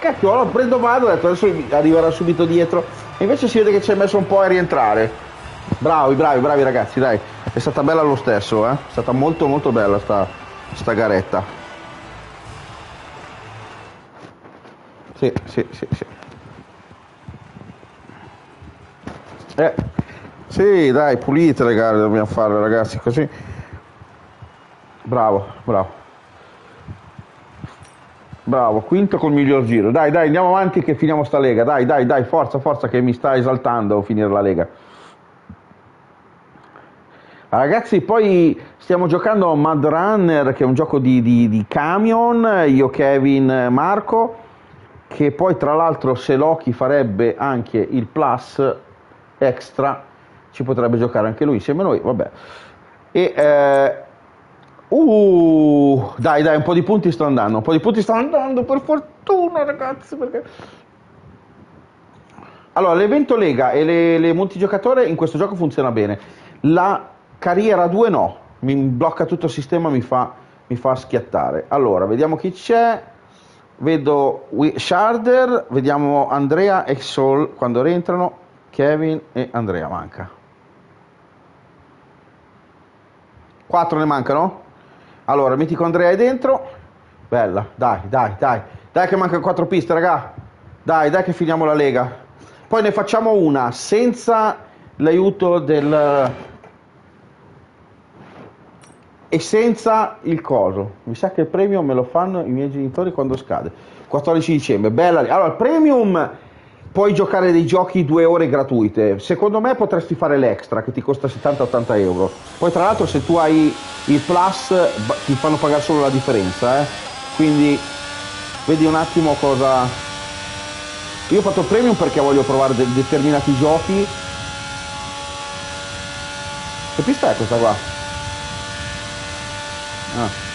Cacchio, lo prendo vado, ho detto adesso arriverà subito dietro. E invece si vede che ci hai messo un po' a rientrare. Bravi, bravi, bravi ragazzi, dai. È stata bella lo stesso, eh? È stata molto molto bella sta, sta garetta. Sì, sì, sì, sì. Eh, sì, dai, pulite le gare dobbiamo fare ragazzi, così. Bravo, bravo. Bravo, quinto col miglior giro. Dai, dai, andiamo avanti che finiamo sta lega. Dai, dai, dai, forza, forza che mi sta esaltando finire la lega. Ragazzi, poi stiamo giocando a Mad Runner, che è un gioco di, di, di camion, io, Kevin, Marco che poi tra l'altro se Loki farebbe anche il plus extra ci potrebbe giocare anche lui insieme a noi, vabbè. E eh, uh, dai, dai, un po' di punti sto andando, un po' di punti sto andando, per fortuna ragazzi, perché... Allora, l'evento Lega e le, le multigiocatore in questo gioco funziona bene. La carriera 2 no, mi blocca tutto il sistema, mi fa, mi fa schiattare. Allora, vediamo chi c'è vedo Sharder, vediamo Andrea e Sol quando rientrano, Kevin e Andrea manca. Quattro ne mancano? Allora, mitico Andrea è dentro. Bella, dai, dai, dai. Dai che mancano quattro piste, raga. Dai, dai che finiamo la lega. Poi ne facciamo una senza l'aiuto del e senza il coso. Mi sa che il premium me lo fanno i miei genitori quando scade. 14 dicembre, bella. Allora, il premium puoi giocare dei giochi due ore gratuite. Secondo me potresti fare l'extra che ti costa 70-80 euro. Poi tra l'altro se tu hai il plus ti fanno pagare solo la differenza. Eh? Quindi vedi un attimo cosa... Io ho fatto il premium perché voglio provare de- determinati giochi. Che pista è questa qua? Ah.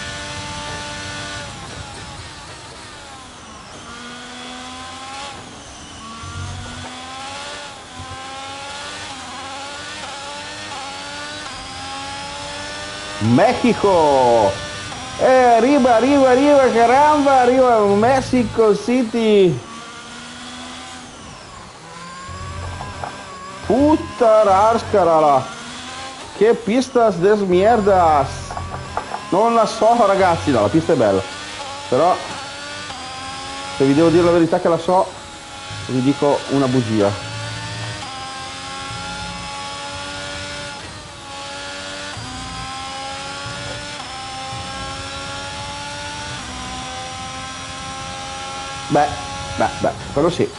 México. Eh, arriba, arriba, arriba, caramba, arriba, Mexico City. Puta rascarala. Que pistas des mierdas. Non la so ragazzi, no, la pista è bella. Però se vi devo dire la verità che la so, vi dico una bugia. Beh, beh, beh, quello sì.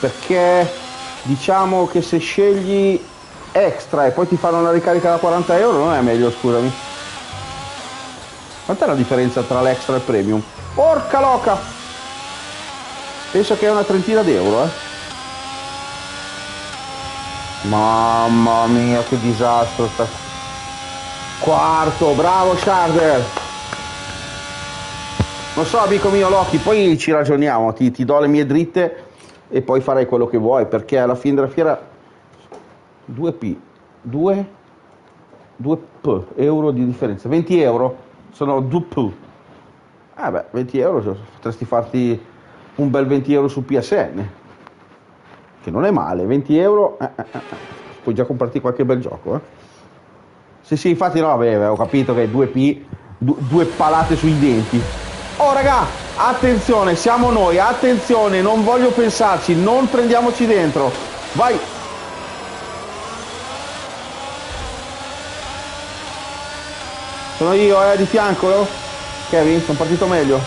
Perché diciamo che se scegli extra e poi ti fanno una ricarica da 40 euro non è meglio, scusami. Quant'è la differenza tra l'extra e il premium? Porca loca! Penso che è una trentina d'euro, eh. Mamma mia, che disastro sta... Quarto, bravo Sharder! Non so, amico mio Loki, poi ci ragioniamo, ti, ti do le mie dritte e poi farai quello che vuoi, perché alla fine della fiera 2P, 2, 2P euro di differenza, 20 euro sono 2P. Ah beh, 20 euro potresti farti un bel 20 euro su PSN, che non è male, 20 euro, eh, eh, eh, puoi già comprarti qualche bel gioco. Eh. Sì, sì, infatti no, beh, ho capito che 2P, du- due palate sui denti. Oh raga, attenzione, siamo noi, attenzione, non voglio pensarci, non prendiamoci dentro. Vai, Sono io, eh, di fianco. Kevin, sono partito meglio.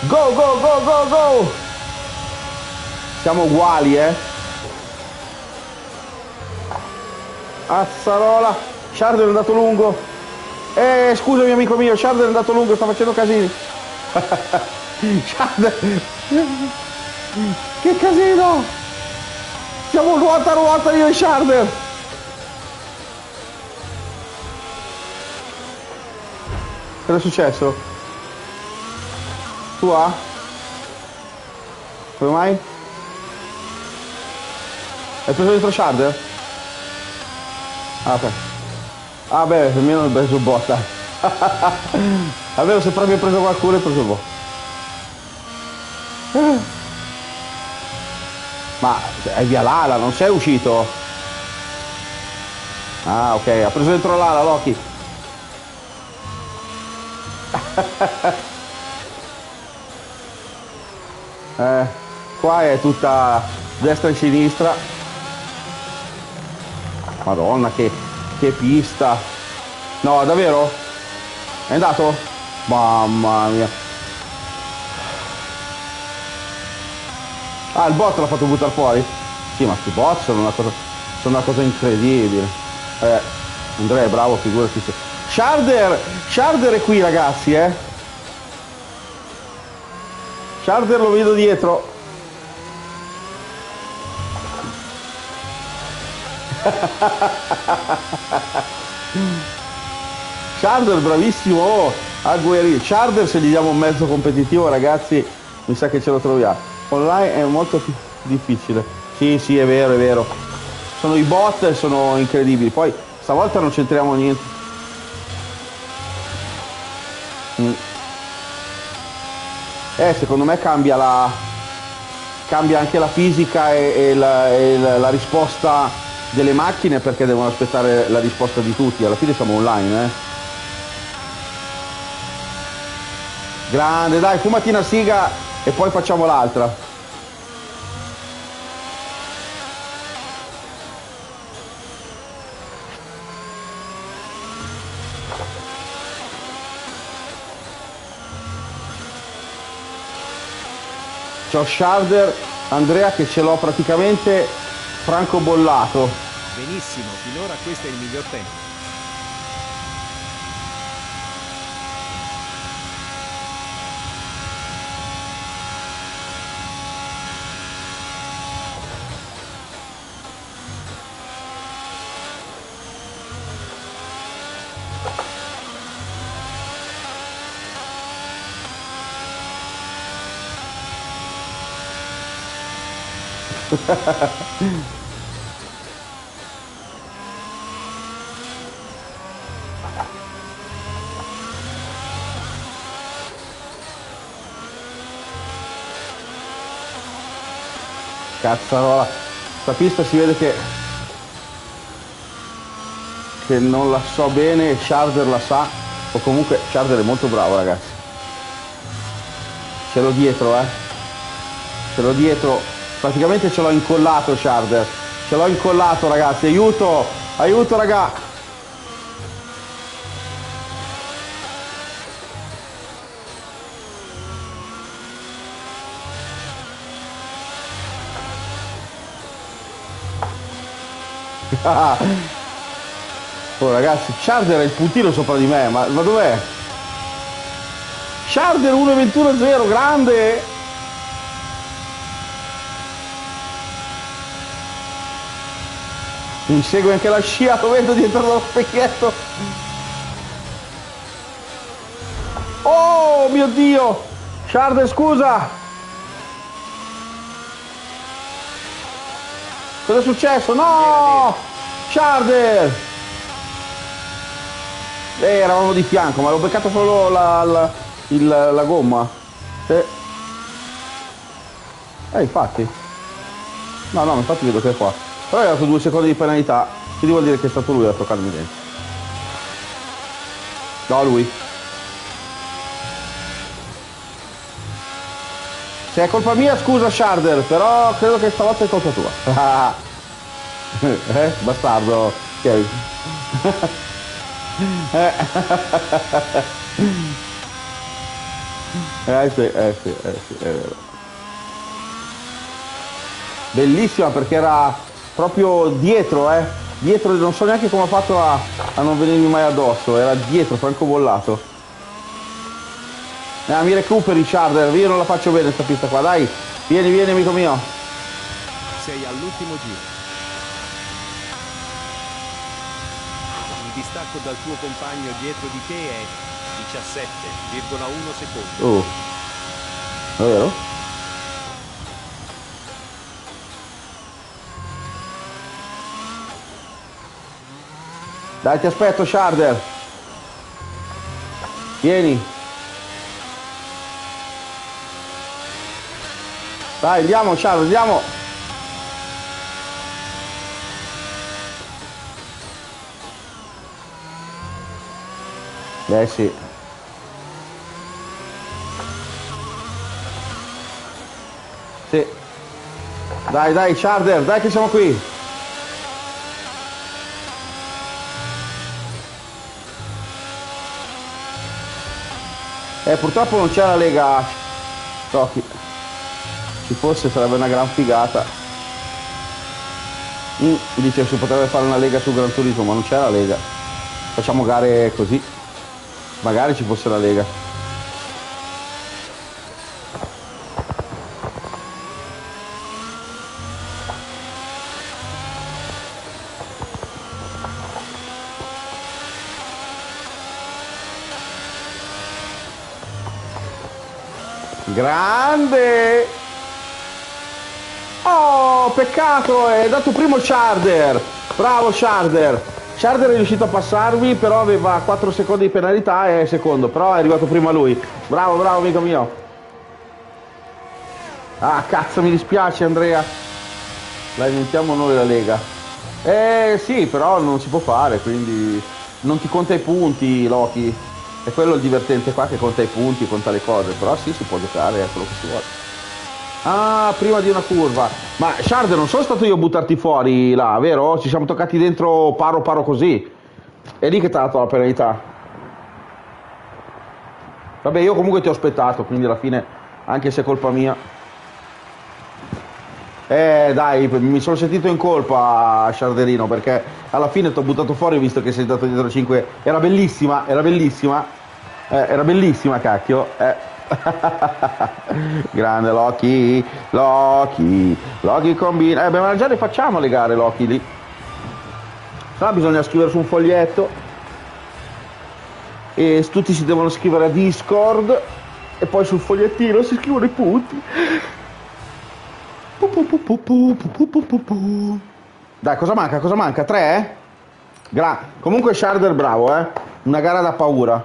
Go, go, go, go, go! Siamo uguali, eh. Azzarola. Sharder è andato lungo. Eh, scusami amico mio, Sharder è andato lungo, sta facendo casini. Sharder. Che casino! Siamo ruota a ruota io e Sharder. Cosa è successo? Tu ha? Come mai? Hai preso dentro Shard? Ah, ok. Ah beh, almeno ho preso il bot, dai. Almeno se proprio hai preso qualcuno hai preso il bot. Ma è via l'ala, non sei uscito? Ah ok, ha preso dentro l'ala Loki. eh, qua è tutta destra e sinistra. Madonna che, che pista. No, davvero? È andato? Mamma mia. Ah, il bot l'ha fatto buttare fuori? Sì, ma questi bot sono una cosa, sono una cosa incredibile. Eh, Andrea è bravo, figurati se... Sharder, Sharder è qui ragazzi, eh. Sharder lo vedo dietro. Sharder bravissimo oh, a guerrire. Sharder se gli diamo un mezzo competitivo ragazzi mi sa che ce lo troviamo. Online è molto difficile. Sì, sì, è vero, è vero. Sono i bot sono incredibili. Poi stavolta non c'entriamo niente. Mm. Eh, secondo me cambia la cambia anche la fisica e, e, la, e la, la, risposta delle macchine perché devono aspettare la risposta di tutti. Alla fine siamo online, eh. Grande, dai, fumati una siga e poi facciamo l'altra. C'ho Sharder, Andrea che ce l'ho praticamente francobollato. Benissimo, finora questo è il miglior tempo. Cazzarola, sta pista si vede che che non la so bene, Sharder la sa, o comunque Sharder è molto bravo ragazzi. Ce l'ho dietro, eh. Ce l'ho dietro praticamente ce l'ho incollato Sharder. Ce l'ho incollato ragazzi. Aiuto aiuto raga. Oh ragazzi Sharder è il puntino sopra di me ma, ma dov'è? Sharder 1.21.0 grande! Mi segue anche la scia, lo vedo dietro dallo specchietto. Oh mio dio! Sharder scusa! Cosa è successo? No! Sharder! Eh, eravamo di fianco, ma l'ho beccato solo la, la, il- la gomma. Eh. eh, infatti. No, no, infatti vedo che è qua. Però hai dato due secondi di penalità, quindi vuol dire che è stato lui a toccarmi dentro. No, lui. Se è colpa mia, scusa Sharder, però credo che stavolta è colpa tua. eh, bastardo. Kevin. eh. eh sì, eh sì, eh sì, è vero. Bellissima perché era proprio dietro, eh. Dietro, non so neanche come ha fatto a, a non venirmi mai addosso, era dietro, francobollato. Eh, mi recuperi Sharder, io non la faccio bene sta pista qua, dai. Vieni, vieni amico mio. Sei all'ultimo giro. Il distacco dal tuo compagno dietro di te è 17,1 secondi. Oh. È Dai, ti aspetto, Sharder. Vieni. Dai, andiamo, Sharder, andiamo. Eh sì. Sì. Dai, dai, Sharder, dai che siamo qui. Eh, purtroppo non c'è la Lega Rocky. Ci fosse sarebbe una gran figata. Mm, dice si potrebbe fare una Lega su Gran Turismo, ma non c'è la Lega. Facciamo gare così. Magari ci fosse la Lega. Grande! Oh, peccato, è dato primo Sharder. Bravo Sharder. Sharder è riuscito a passarmi, però aveva 4 secondi di penalità e secondo, però è arrivato prima lui. Bravo, bravo amico mio. Ah, cazzo, mi dispiace Andrea. La inventiamo noi la Lega. Eh sì, però non si può fare, quindi non ti conta i punti, Loki. È quello il divertente qua che conta i punti, conta le cose, però sì, si può giocare, è quello che si vuole. Ah, prima di una curva. Ma Shard, non sono stato io a buttarti fuori là, vero? Ci siamo toccati dentro paro paro così. È lì che ti ha dato la penalità. Vabbè, io comunque ti ho aspettato, quindi alla fine, anche se è colpa mia. Eh dai, mi sono sentito in colpa Sciarderino perché alla fine ti ho buttato fuori visto che sei andato dietro 5. Era bellissima, era bellissima. Eh, era bellissima cacchio. Eh. Grande Loki, Loki, Loki combina. Eh beh, ma già le facciamo le gare Loki lì. Se no bisogna scrivere su un foglietto. E tutti si devono scrivere a Discord. E poi sul fogliettino si scrivono i punti. Dai, cosa manca? Cosa manca? Tre? eh? Gra- Comunque Sharder bravo, eh? Una gara da paura.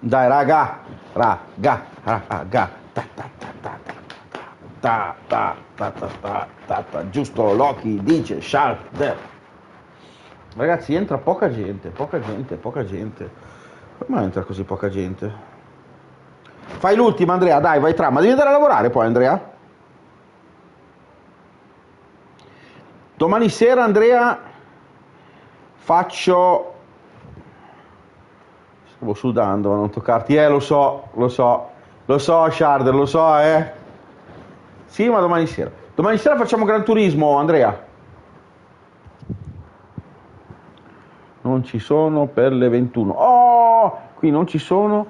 Dai, raga. Raga. Raga. Ta ta ta ta ta ta ta ta ta ta ta. Giusto, Loki dice Sharder. Ragazzi, entra poca gente, poca gente, poca gente. Come entra così poca gente? Fai l'ultima Andrea, dai, vai tra, ma devi andare a lavorare poi Andrea. Domani sera Andrea faccio stavo sudando a non toccarti. Eh, lo so, lo so, lo so, Sharder, lo so, eh. Sì, ma domani sera. Domani sera facciamo Gran Turismo, Andrea. Non ci sono per le 21. Oh, qui non ci sono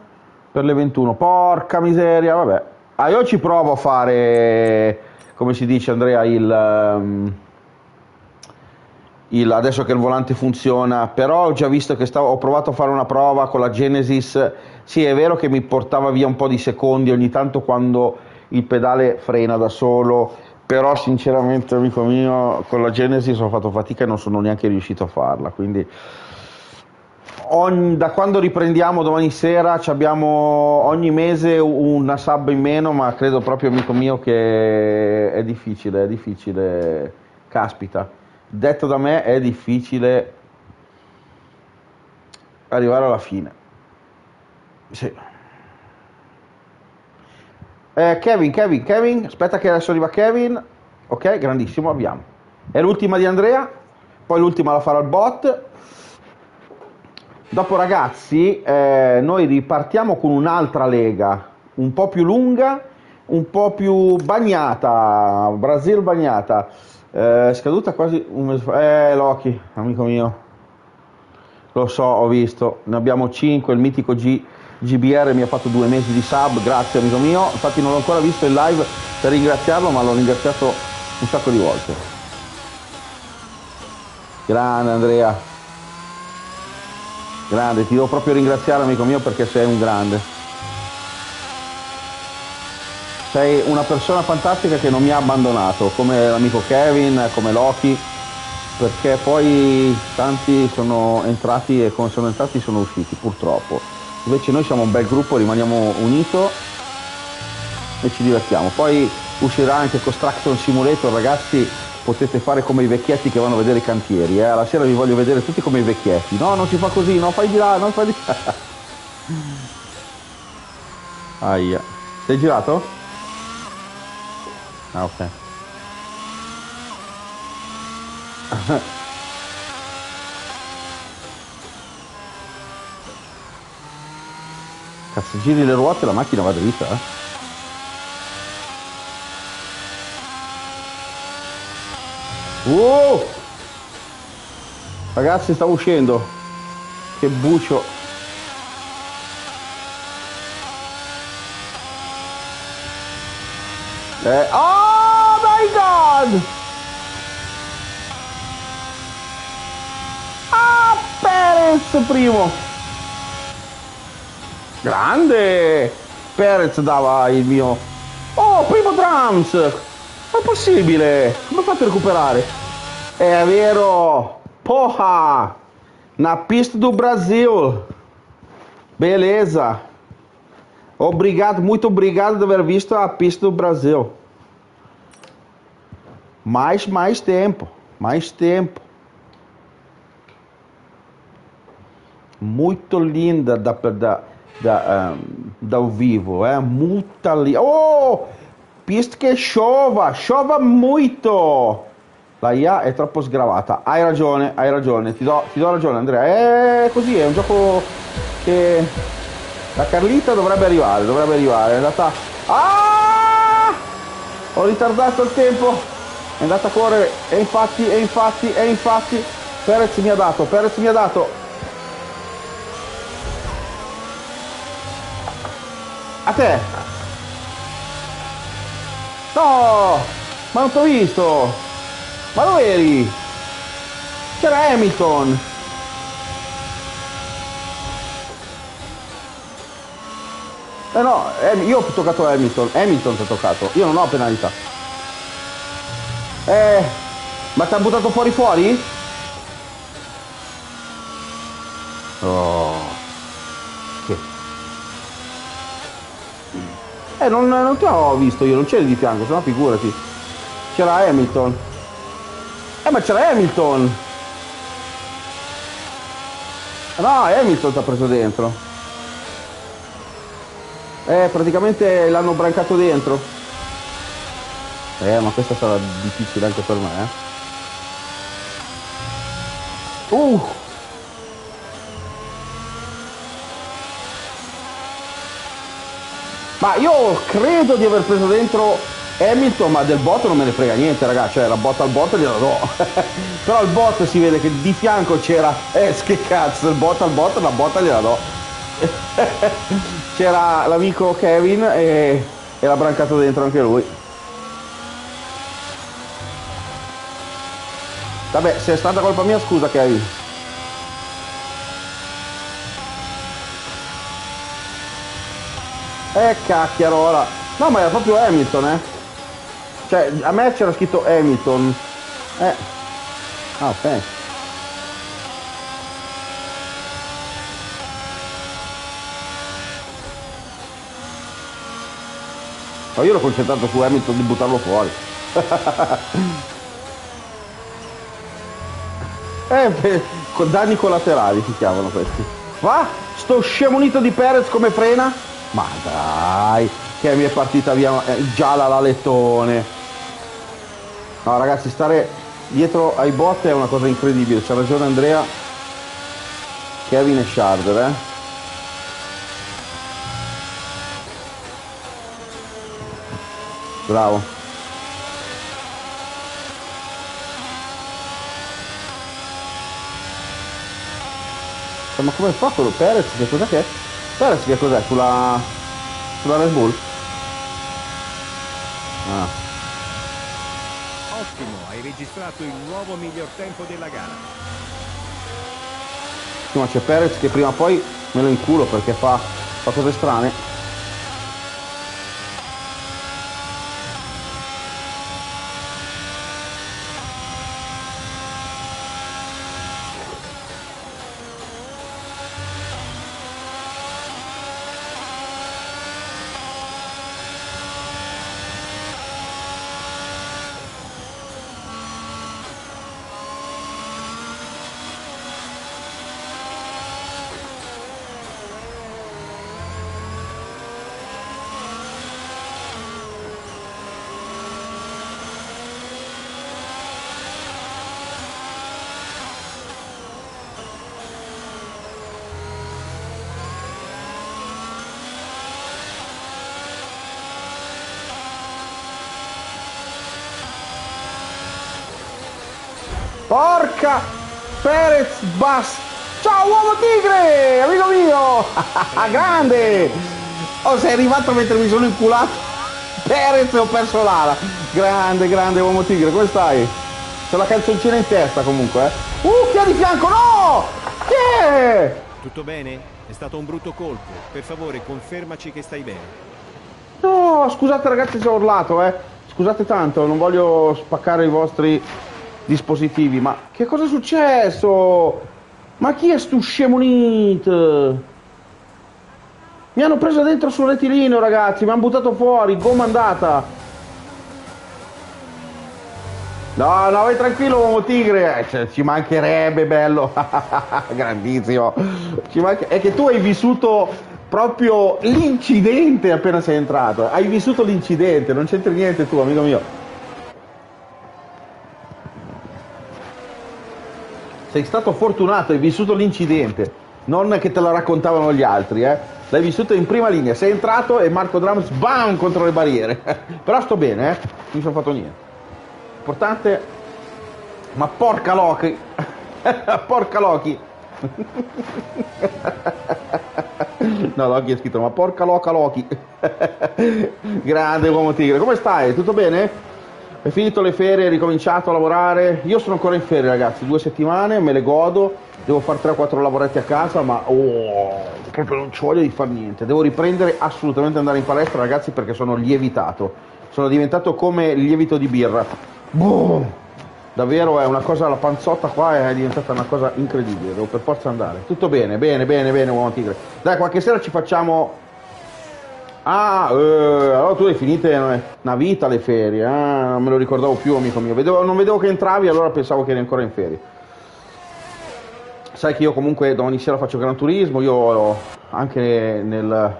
per le 21. Porca miseria, vabbè. Ah, io ci provo a fare, come si dice Andrea, il... ehm, il- adesso che il volante funziona, però ho già visto che stavo, ho provato a fare una prova con la Genesis, sì è vero che mi portava via un po' di secondi ogni tanto quando il pedale frena da solo, però sinceramente amico mio con la Genesis ho fatto fatica e non sono neanche riuscito a farla, quindi ogni- da quando riprendiamo domani sera abbiamo ogni mese una sub in meno, ma credo proprio amico mio che è difficile, è difficile, caspita detto da me è difficile arrivare alla fine. Sì. Eh, Kevin, Kevin, Kevin, aspetta che adesso arriva Kevin. Ok, grandissimo, abbiamo. È l'ultima di Andrea, poi l'ultima la farà il bot. Dopo ragazzi, eh, noi ripartiamo con un'altra lega, un po' più lunga, un po' più bagnata, Brasil bagnata. Eh, scaduta quasi un mese fa. Eh, Loki, amico mio. Lo so, ho visto. Ne abbiamo 5. Il mitico G- GBR mi ha fatto due mesi di sub. Grazie, amico mio. Infatti, non l'ho ancora visto in live per ringraziarlo, ma l'ho ringraziato un sacco di volte. Grande Andrea. Grande, ti devo proprio ringraziare, amico mio, perché sei un grande. Sei una persona fantastica che non mi ha abbandonato, come l'amico Kevin, come Loki, perché poi tanti sono entrati e come sono entrati sono usciti, purtroppo. Invece noi siamo un bel gruppo, rimaniamo unito e ci divertiamo. Poi uscirà anche Construction Simulator, ragazzi, potete fare come i vecchietti che vanno a vedere i cantieri, eh? alla sera vi voglio vedere tutti come i vecchietti. No, non si fa così, no, fai di là, non fai di là. Aia. Sei girato? Ah, ok. Cazzo, giri le ruote e la macchina va dritta, eh? Wow! Ragazzi, stavo uscendo. Che bucio. Eh, oh my god! Ah, Perez primo! Grande! Perez dava il mio... Oh, primo drums! È possibile? Come ho fatto a recuperare? È vero! Porra! Na pista do Brasil! Beleza! Obrigado, muito obrigado por haver visto a pista do Brasil. Mais, mais tempo, mais tempo. Muito linda da, da, da, um, dal vivo, é muito linda. Oh, pista che chova, chova muito. La IA è troppo sgravata. Hai ragione, hai ragione, ti do, ti do ragione Andrea. È così, è un gioco che la Carlita dovrebbe arrivare, dovrebbe arrivare. È andata. Ah! Ho ritardato il tempo. È andata a correre. E infatti, e infatti, e infatti. Perez mi ha dato, Perez mi ha dato. A te. No! Ma non t'ho visto! Ma dove eri? C'era Hamilton! Eh no, io ho toccato Hamilton, Hamilton ti ha toccato, io non ho penalità. Eh, ma ti ha buttato fuori fuori? Oh. Eh, non, non ti ho visto io, non c'eri di fianco, sennò figurati. C'era Hamilton. Eh, ma c'era Hamilton! No, Hamilton ti ha preso dentro. Eh, praticamente l'hanno brancato dentro. Eh, ma questa sarà difficile anche per me, eh. Uh! Ma io credo di aver preso dentro Hamilton, ma del bot non me ne frega niente, ragazzi. Cioè, la botta al bot gliela do. Però il bot si vede che di fianco c'era. Eh, che cazzo, il bot al bot, la botta gliela do. c'era l'amico Kevin e, e l'ha brancato dentro anche lui. Vabbè, se è stata colpa mia, scusa Kevin. Eh cacchiarola. No, ma era proprio Hamilton, eh. Cioè, a me c'era scritto Hamilton. Eh. Ah, ok. Ma io ero concentrato su Hamilton di buttarlo fuori. eh, con danni collaterali si chiamano questi. Va? Sto scemonito di Perez come frena? Ma dai, che mi è partita via eh, gialla la lettone. No ragazzi, stare dietro ai bot è una cosa incredibile, c'ha ragione Andrea. Kevin e Sharder, eh. Bravo. Ma come fa quello? Perez che cos'è che è? Perez che cos'è? Sulla... sulla Red Bull? Ah. Ottimo, hai registrato il nuovo miglior tempo della gara. Ma c'è Perez che prima o poi me lo inculo perché fa, fa cose strane. Porca Perez Bas. Ciao uomo tigre, amico mio. Grande. Oh, sei arrivato mentre mi sono inculato. Perez ho perso l'ala. Grande, grande uomo tigre, come stai? C'ho la canzoncina in testa comunque, eh. Uh, chi ha di fianco? No! Chi è? Tutto bene? È stato un brutto colpo. Per favore, confermaci che stai bene. No, scusate ragazzi se ho urlato, eh. Scusate tanto, non voglio spaccare i vostri dispositivi, ma che cosa è successo? Ma chi è stu scemonit? Mi hanno preso dentro sul rettilineo, ragazzi, mi hanno buttato fuori, gomma andata. No, no, vai tranquillo, uomo tigre, cioè, ci mancherebbe, bello, grandissimo. Manca... È che tu hai vissuto proprio l'incidente appena sei entrato, hai vissuto l'incidente, non c'entri niente tu, amico mio. sei stato fortunato, hai vissuto l'incidente, non che te la raccontavano gli altri, eh. L'hai vissuto in prima linea, sei entrato e Marco Drums bam contro le barriere. Però sto bene, eh. Non mi sono fatto niente. Importante ma porca Loki. porca Loki. no, Loki è scritto, ma porca loca Loki. Grande uomo tigre. Come stai? Tutto bene? È finito le ferie, è ricominciato a lavorare. Io sono ancora in ferie, ragazzi, due settimane, me le godo. Devo fare 3-4 lavoretti a casa, ma oh, proprio non ci voglio di fare niente. Devo riprendere assolutamente andare in palestra, ragazzi, perché sono lievitato. Sono diventato come il lievito di birra. Boom! Davvero è una cosa, la panzotta qua è diventata una cosa incredibile, devo per forza andare. Tutto bene, bene, bene, bene, uomo tigre. Dai, qualche sera ci facciamo Ah, eh, allora tu hai finite una vita le ferie, eh? non me lo ricordavo più amico mio, vedevo, non vedevo che entravi allora pensavo che eri ancora in ferie. Sai che io comunque domani sera faccio Gran Turismo, io anche nel,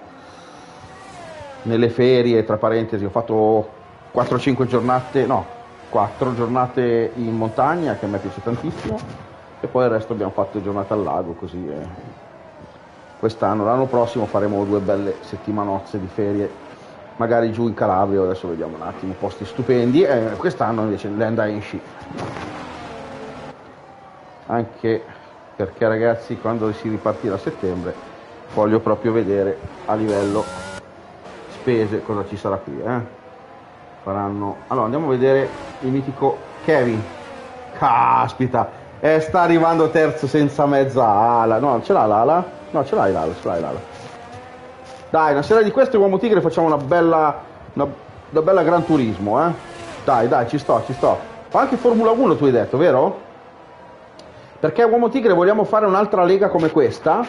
nelle ferie, tra parentesi, ho fatto 4-5 giornate, no, 4 giornate in montagna che a me piace tantissimo e poi il resto abbiamo fatto giornate al lago così. Eh quest'anno. L'anno prossimo faremo due belle settimanozze di ferie magari giù in Calabria, adesso vediamo un attimo, posti stupendi, e quest'anno invece Land Sci. Anche perché ragazzi quando si ripartirà a settembre voglio proprio vedere a livello spese cosa ci sarà qui. Eh? Faranno... Allora andiamo a vedere il mitico Kevin. Caspita, eh, sta arrivando terzo senza mezza ala. No, ce l'ha l'ala? No, ce l'hai l'ala, ce l'hai l'ala. Dai, una sera di queste Uomo Tigre facciamo una bella, una, una bella Gran Turismo, eh? Dai, dai, ci sto, ci sto. Ma anche Formula 1 tu hai detto, vero? Perché Uomo Tigre vogliamo fare un'altra lega come questa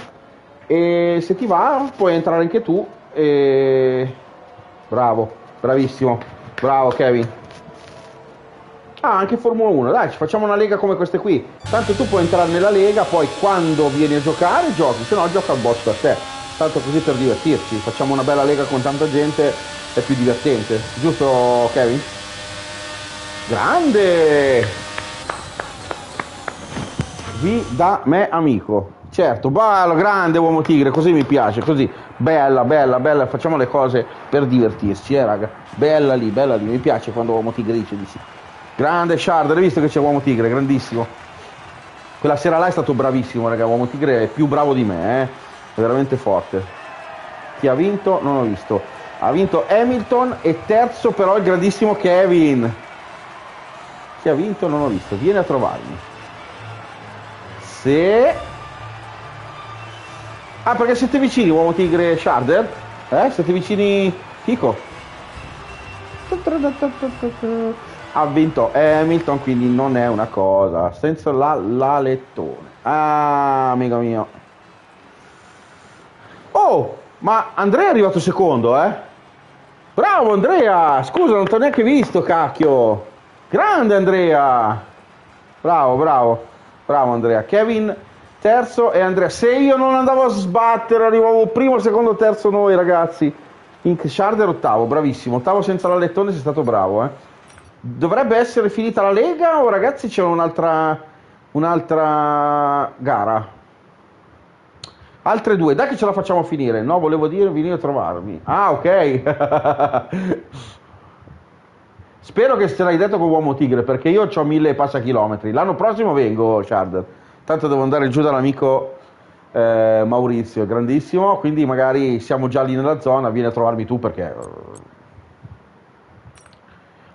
e se ti va puoi entrare anche tu e... Bravo, bravissimo, bravo Kevin. Ah, anche Formula 1, dai, ci facciamo una lega come queste qui. Tanto tu puoi entrare nella lega, poi quando vieni a giocare giochi, se no gioca il boss per te. Tanto così per divertirci, facciamo una bella lega con tanta gente, è più divertente. Giusto Kevin? Grande! Vi da me amico. Certo, bello, grande uomo tigre, così mi piace, così. Bella, bella, bella, facciamo le cose per divertirci, eh raga. Bella lì, bella lì, mi piace quando uomo tigre dice di sì. Grande Shard, hai visto che c'è Uomo Tigre, grandissimo. Quella sera là è stato bravissimo, raga. Uomo Tigre è più bravo di me, eh. È veramente forte. Chi ha vinto? Non ho visto. Ha vinto Hamilton e terzo però il grandissimo Kevin. Chi ha vinto? Non ho visto. Vieni a trovarmi. Se... Ah, perché siete vicini, Uomo Tigre e Sharder? Eh? Siete vicini, Chico? Ha vinto Hamilton, quindi non è una cosa. Senza la, la lettone. Ah, amico mio. Oh, ma Andrea è arrivato secondo, eh? Bravo Andrea! Scusa, non ti ho neanche visto, cacchio! Grande Andrea! Bravo, bravo, bravo Andrea. Kevin terzo e Andrea. Se io non andavo a sbattere, arrivavo primo, secondo, terzo noi ragazzi. Ink Sharder ottavo, bravissimo. Ottavo senza la lettone, sei stato bravo, eh? Dovrebbe essere finita la Lega o ragazzi c'è un'altra, un'altra gara? Altre due, dai che ce la facciamo finire. No, volevo dire venire a trovarmi. Ah, ok. Spero che se l'hai detto con Uomo Tigre, perché io ho mille passa chilometri. L'anno prossimo vengo, Shard. Tanto devo andare giù dall'amico eh, Maurizio, grandissimo, quindi magari siamo già lì nella zona, vieni a trovarmi tu perché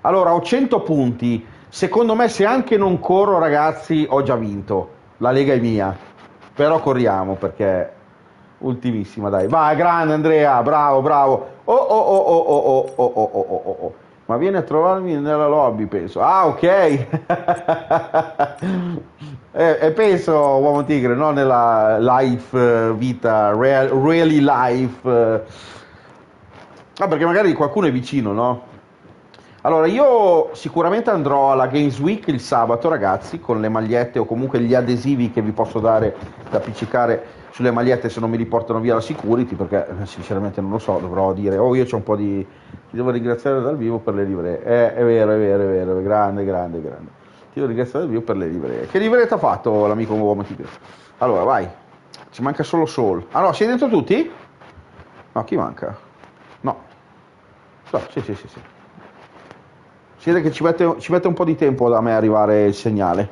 allora, ho 100 punti. Secondo me, se anche non corro, ragazzi, ho già vinto. La lega è mia. Però corriamo perché ultimissima, dai. Vai, grande Andrea, bravo, bravo. Oh, oh, oh, oh, oh, oh, oh, oh, oh, oh, oh. Ma vieni a trovarmi nella lobby, penso. Ah, ok. e, e, penso, uomo tigre, non nella life vita, real, really life. Ah, perché magari qualcuno è vicino, no? Allora, io sicuramente andrò alla Games Week il sabato, ragazzi, con le magliette o comunque gli adesivi che vi posso dare da appiccicare sulle magliette se non mi riportano via la security, perché eh, sinceramente non lo so, dovrò dire, oh io c'ho un po' di... ti devo ringraziare dal vivo per le livree. Eh, è vero, è vero, è vero, grande, grande, grande. Ti devo ringraziare dal vivo per le livree. Che livree ti ha fatto l'amico uomo tigre? Allora, vai. Ci manca solo Soul. Ah no, siete dentro tutti? No, chi manca? No. No, sì, sì, sì, sì. Si vede che ci mette, ci mette un po' di tempo da me arrivare il segnale.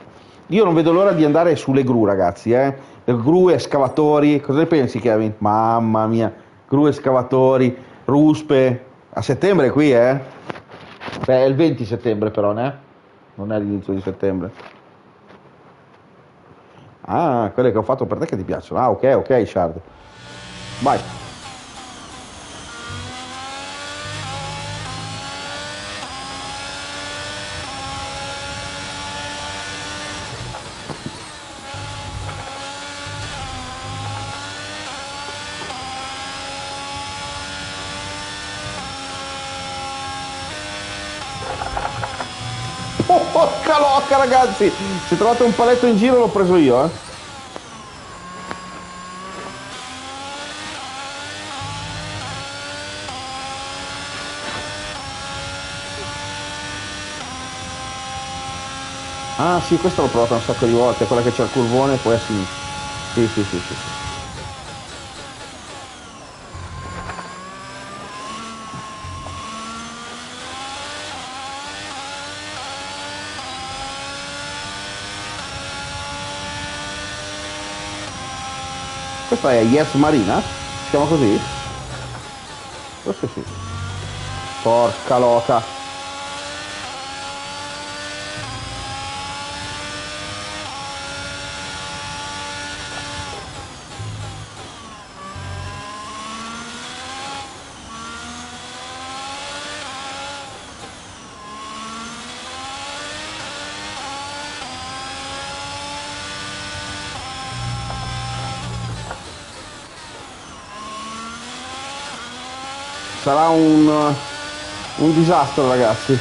Io non vedo l'ora di andare sulle gru, ragazzi, eh. Gru, escavatori, cosa ne pensi, Kevin? Mamma mia, gru, escavatori, ruspe. A settembre qui, eh? Beh, è il 20 settembre però, né? Non è l'inizio di settembre. Ah, quelle che ho fatto per te che ti piacciono. Ah, ok, ok, Shard. Vai. Porca locca ragazzi! Se trovate un paletto in giro l'ho preso io, eh. Ah sì, questa l'ho provata un sacco di volte, quella che c'è il curvone e poi a sinistra. Sì, sì, sì, sì. sì. Questa è Yes Marina? Si chiama così? Forse sì. Porca loca. Sarà un, un disastro ragazzi.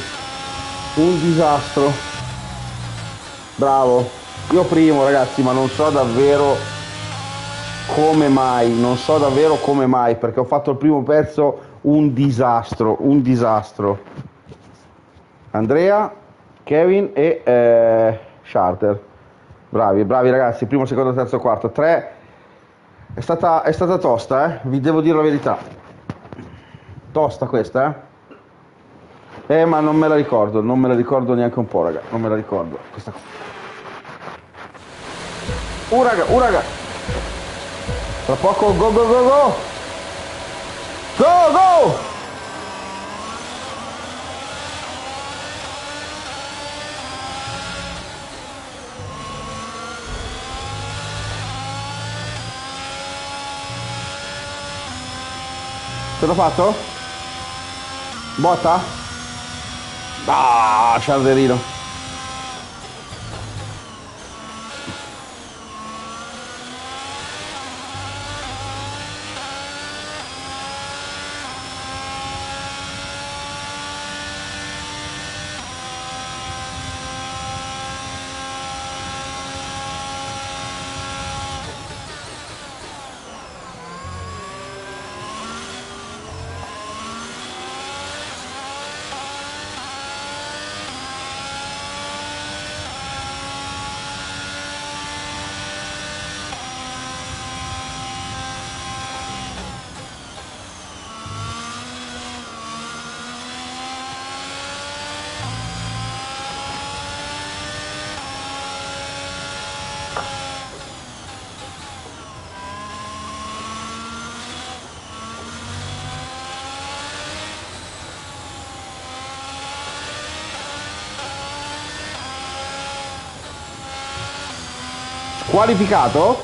Un disastro. Bravo. Io primo ragazzi, ma non so davvero come mai, non so davvero come mai, perché ho fatto il primo pezzo un disastro, un disastro. Andrea, Kevin e eh, Charter. Bravi, bravi ragazzi, primo, secondo, terzo, quarto. Tre. È stata, è stata tosta, eh? vi devo dire la verità. Tosta questa, eh? Ma non me la ricordo, non me la ricordo neanche un po', raga, non me la ricordo. Questa qua. Uh, raga, uh, raga. Tra poco, go, go, go, go. Go, go. Ce l'ho fatto? Botta? Ah, sciarderino. Qualificato?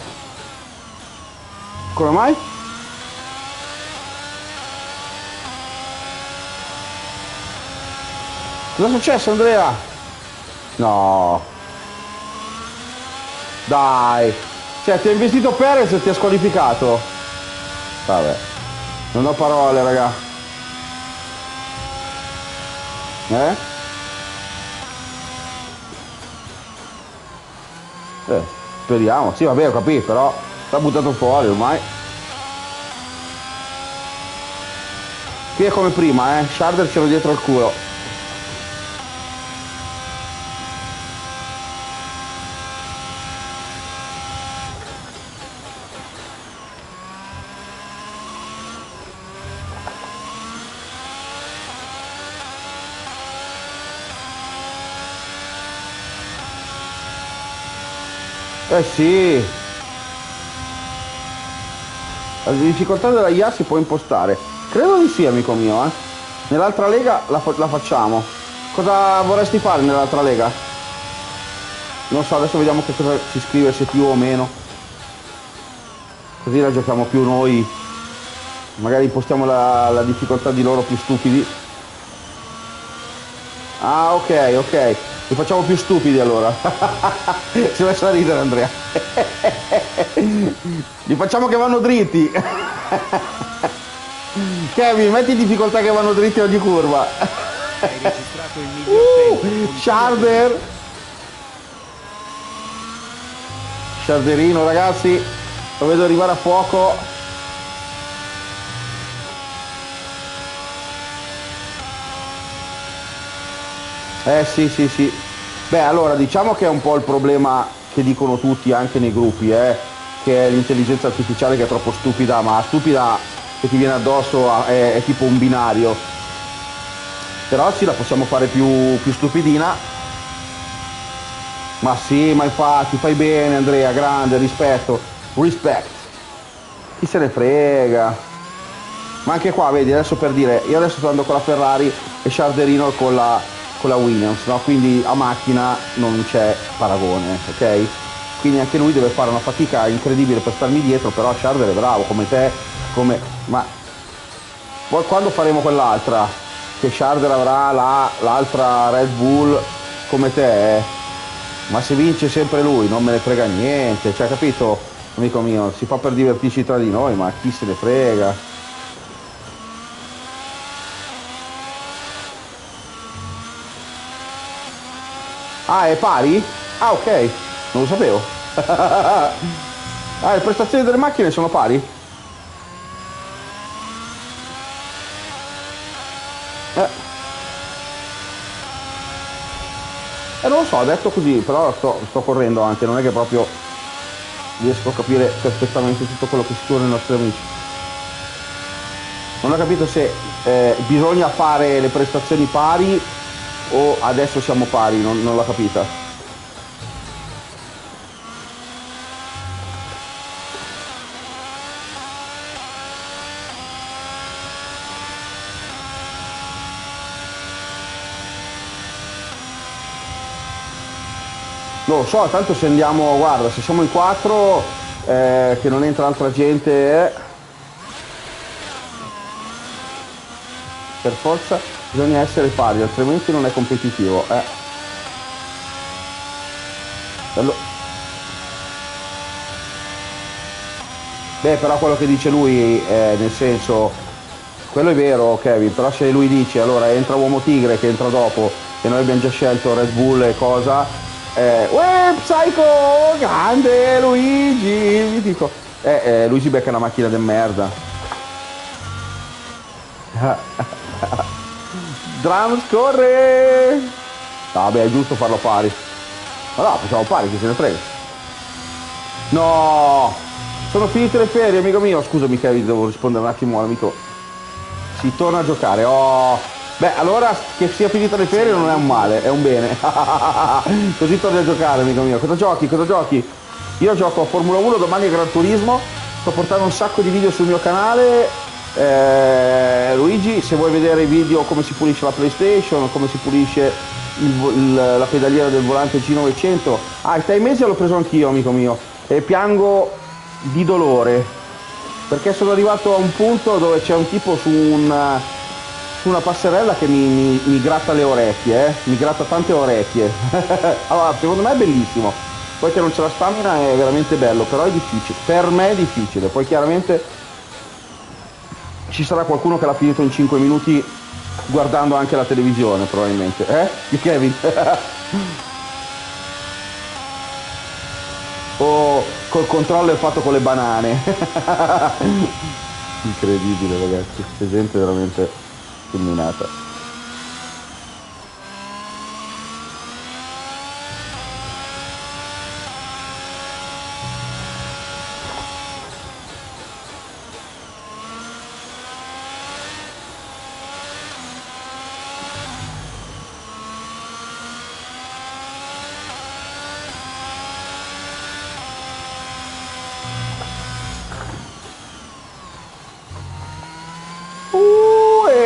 Come mai? Cosa è successo Andrea? No. Dai. Cioè ti ha investito Perez e ti ha squalificato. Vabbè. Non ho parole raga. Eh? Eh, speriamo. Sì, vabbè, ho capito, però l'ha buttato fuori ormai. Qui è come prima, eh. Sharder ce l'ho dietro al culo. Eh sì. La difficoltà della IA si può impostare. Credo di sì, amico mio, eh. Nell'altra lega la, fa- la facciamo. Cosa vorresti fare nell'altra lega? Non so, adesso vediamo che cosa ci scrive, se più o meno. Così la giochiamo più noi. Magari impostiamo la, la difficoltà di loro più stupidi. Ah, ok, ok. Li facciamo più stupidi allora. si è messo a ridere Andrea. Li facciamo che vanno dritti. Kevin, metti in difficoltà che vanno dritti ogni curva. Hai registrato il miglior tempo. Uh, Sharder. Sharderino ragazzi. Lo vedo arrivare a fuoco. Eh sì sì sì. Beh allora diciamo che è un po' il problema che dicono tutti anche nei gruppi, eh, che è l'intelligenza artificiale che è troppo stupida, ma stupida che ti viene addosso a- è, è tipo un binario. Però sì, la possiamo fare più, più stupidina. Ma sì, ma infatti fai bene Andrea, grande, rispetto. Respect. chi se ne frega. Ma anche qua, vedi, adesso per dire, io adesso sto andando con la Ferrari e Sharderino con la, con la Williams, no? Quindi a macchina non c'è paragone, ok? Quindi anche lui deve fare una fatica incredibile per starmi dietro, però Sharder è bravo, come te, come... Ma poi quando faremo quell'altra? Che Sharder avrà la- l'altra Red Bull come te, eh? Ma se vince sempre lui, non me ne frega niente, cioè capito, amico mio, si fa per divertirci tra di noi, ma chi se ne frega? Ah, è pari? Ah, ok, non lo sapevo. ah, le prestazioni delle macchine sono pari? Eh. Eh, non lo so, ha detto così, però sto, sto correndo anche, non è che proprio riesco a capire perfettamente tutto quello che scrivono i nostri amici. Non ho capito se eh, bisogna fare le prestazioni pari o adesso siamo pari, non, non l'ho capita. Non lo so, tanto se andiamo, guarda, se siamo in quattro, eh, che non entra altra gente, eh, per forza bisogna essere pari, altrimenti non è competitivo. Eh. Allo- Beh, però quello che dice lui, è nel senso, quello è vero Kevin, però se lui dice allora entra Uomo Tigre che entra dopo e noi abbiamo già scelto Red Bull e cosa, eh, uè Psycho, grande Luigi, vi dico, eh, eh, Luigi becca una macchina de merda. Drums corre! Vabbè, è giusto farlo pari. Ma no, facciamo pari, chi se ne frega. No! Sono finite le ferie, amico mio. Scusami Kevin, devo rispondere un attimo all'amico. Si torna a giocare. Oh! Beh, allora che sia finita le ferie non è un male, è un bene. Così torni a giocare, amico mio. Cosa giochi? Cosa giochi? Io gioco a Formula 1, domani a Gran Turismo. Sto portando un sacco di video sul mio canale. Eh, Luigi, se vuoi vedere i video come si pulisce la PlayStation, come si pulisce il il- la pedaliera del volante G900. Ah, il time l'ho preso anch'io, amico mio. E piango di dolore. Perché sono arrivato a un punto dove c'è un tipo su un su una passerella che mi, mi- mi gratta le orecchie, eh? mi gratta tante orecchie. allora, secondo me è bellissimo. Poi che non c'è la stamina è veramente bello, però è difficile. Per me è difficile. Poi chiaramente ci sarà qualcuno che l'ha finito in 5 minuti guardando anche la televisione, probabilmente. Eh? Di Kevin? o col controller fatto con le banane. Incredibile ragazzi, c'è gente veramente illuminata.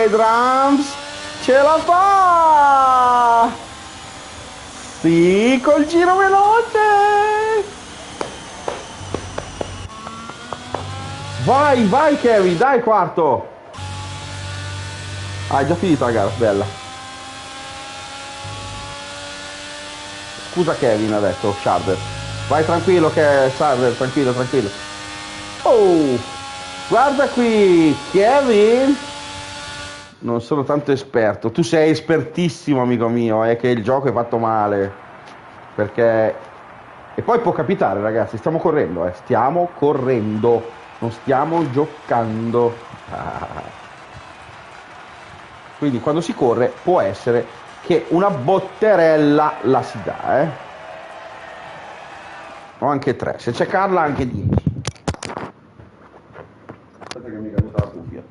Drums ce la fa! Sì, col giro veloce! Vai, vai Kevin, dai quarto! Ah, è già finita la gara, bella. Scusa Kevin ha detto Sharder. Vai tranquillo che Sharder, tranquillo, tranquillo. Oh! Guarda qui, Kevin! Non sono tanto esperto. Tu sei espertissimo, amico mio, è che il gioco è fatto male. Perché... E poi può capitare, ragazzi, stiamo correndo, eh. Stiamo correndo. Non stiamo giocando. Ah. Quindi quando si corre può essere che una botterella la si dà, eh. O anche tre. Se c'è Carla anche 10. Aspetta che mi è caduta la cuffia.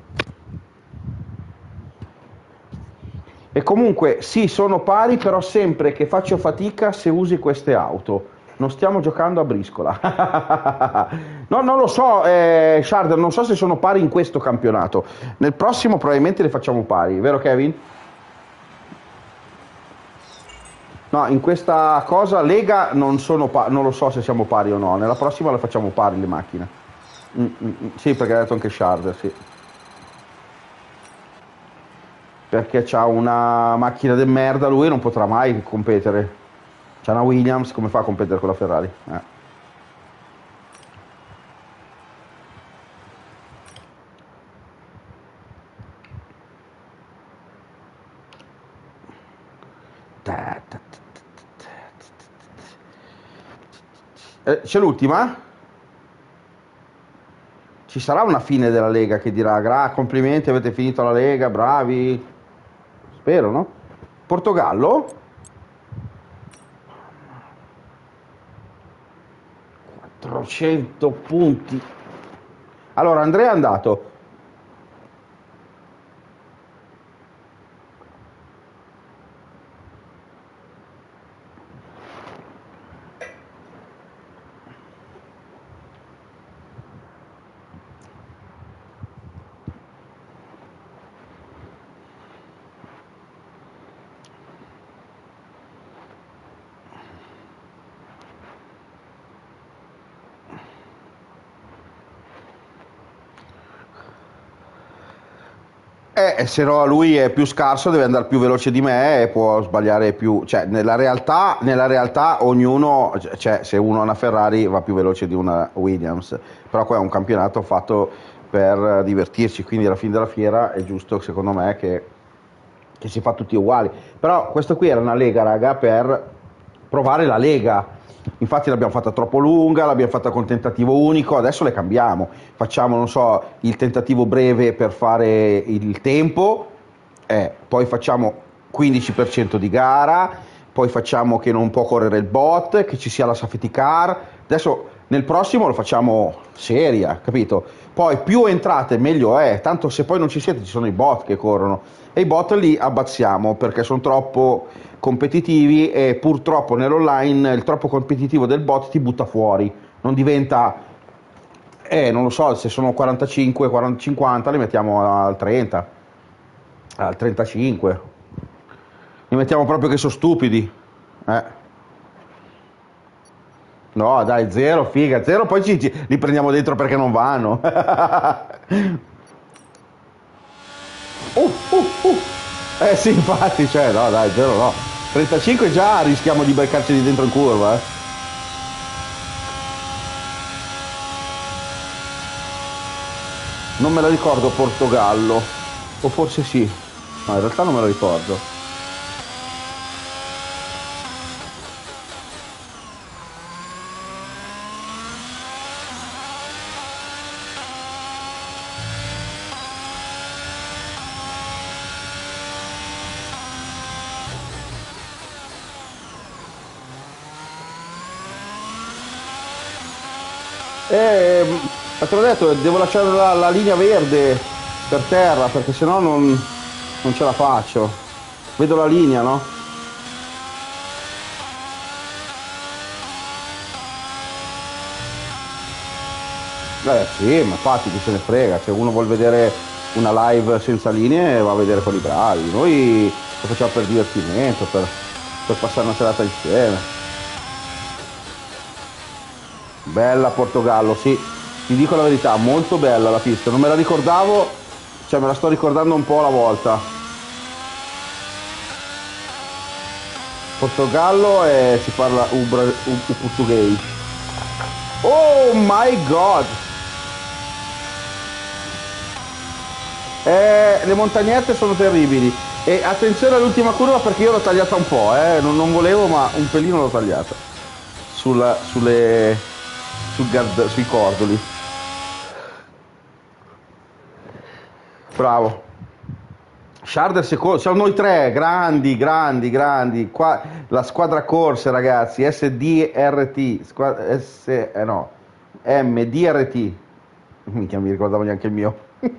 E comunque sì, sono pari, però sempre che faccio fatica se usi queste auto. Non stiamo giocando a briscola. no, non lo so, eh, Sharder, non so se sono pari in questo campionato. Nel prossimo probabilmente le facciamo pari, vero Kevin? No, in questa cosa Lega non, sono pa- non lo so se siamo pari o no. Nella prossima le facciamo pari le macchine. Mm, mm, mm. Sì, perché ha detto anche Sharder, sì. Perché c'ha una macchina de merda, lui non potrà mai competere. C'ha una Williams, come fa a competere con la Ferrari? Eh. Eh, C'è l'ultima? Ci sarà una fine della Lega che dirà "Gra- complimenti, avete finito la Lega, bravi. Spero, no? Portogallo? 400 punti. Allora, Andrea è andato. Eh, se no lui è più scarso, deve andare più veloce di me e può sbagliare più. Cioè, nella realtà, nella realtà ognuno, cioè, se uno ha una Ferrari va più veloce di una Williams. Però qua è un campionato fatto per divertirci, quindi alla fine della fiera è giusto, secondo me, che, che si fa tutti uguali. Però questo qui era una lega, raga, per provare la lega. Infatti l'abbiamo fatta troppo lunga, l'abbiamo fatta con tentativo unico, adesso le cambiamo. Facciamo, non so, il tentativo breve per fare il tempo, eh, poi facciamo 15% di gara, poi facciamo che non può correre il bot, che ci sia la safety car. Adesso nel prossimo lo facciamo seria, capito? Poi più entrate meglio è, tanto se poi non ci siete ci sono i bot che corrono e i bot li abbazziamo perché sono troppo competitivi e purtroppo nell'online il troppo competitivo del bot ti butta fuori, non diventa, eh non lo so, se sono 45, 40, 50 li mettiamo al 30, al 35, li mettiamo proprio che sono stupidi, eh. No, dai, zero, figa, zero, poi ci, ci- li prendiamo dentro perché non vanno. uh, uh, uh. Eh sì, infatti, cioè, no, dai, zero no. 35 già rischiamo di beccarci di dentro in curva, eh. Non me la ricordo Portogallo, o forse sì, no, in realtà non me la ricordo. Eh, ma te l'ho detto, devo lasciare la, la linea verde per terra perché sennò non, non ce la faccio. Vedo la linea, no? Eh sì, ma infatti chi se ne frega, se uno vuole vedere una live senza linee va a vedere quelli bravi. Noi lo facciamo per divertimento, per, per passare una serata insieme. Bella Portogallo, sì, ti dico la verità, molto bella la pista, non me la ricordavo, cioè me la sto ricordando un po' alla volta. Portogallo e si parla ubra, portoghese. Oh my god! Eh, le montagnette sono terribili. E attenzione all'ultima curva perché io l'ho tagliata un po', eh. non, non volevo ma un pelino l'ho tagliata. Sulla, sulle, sul sui cordoli. Bravo. Sharder secondo, siamo noi tre, grandi, grandi, grandi. Qua la squadra corse, ragazzi, SDRT, squa- S, eh no, MDRT. Non mi ricordavo neanche il mio.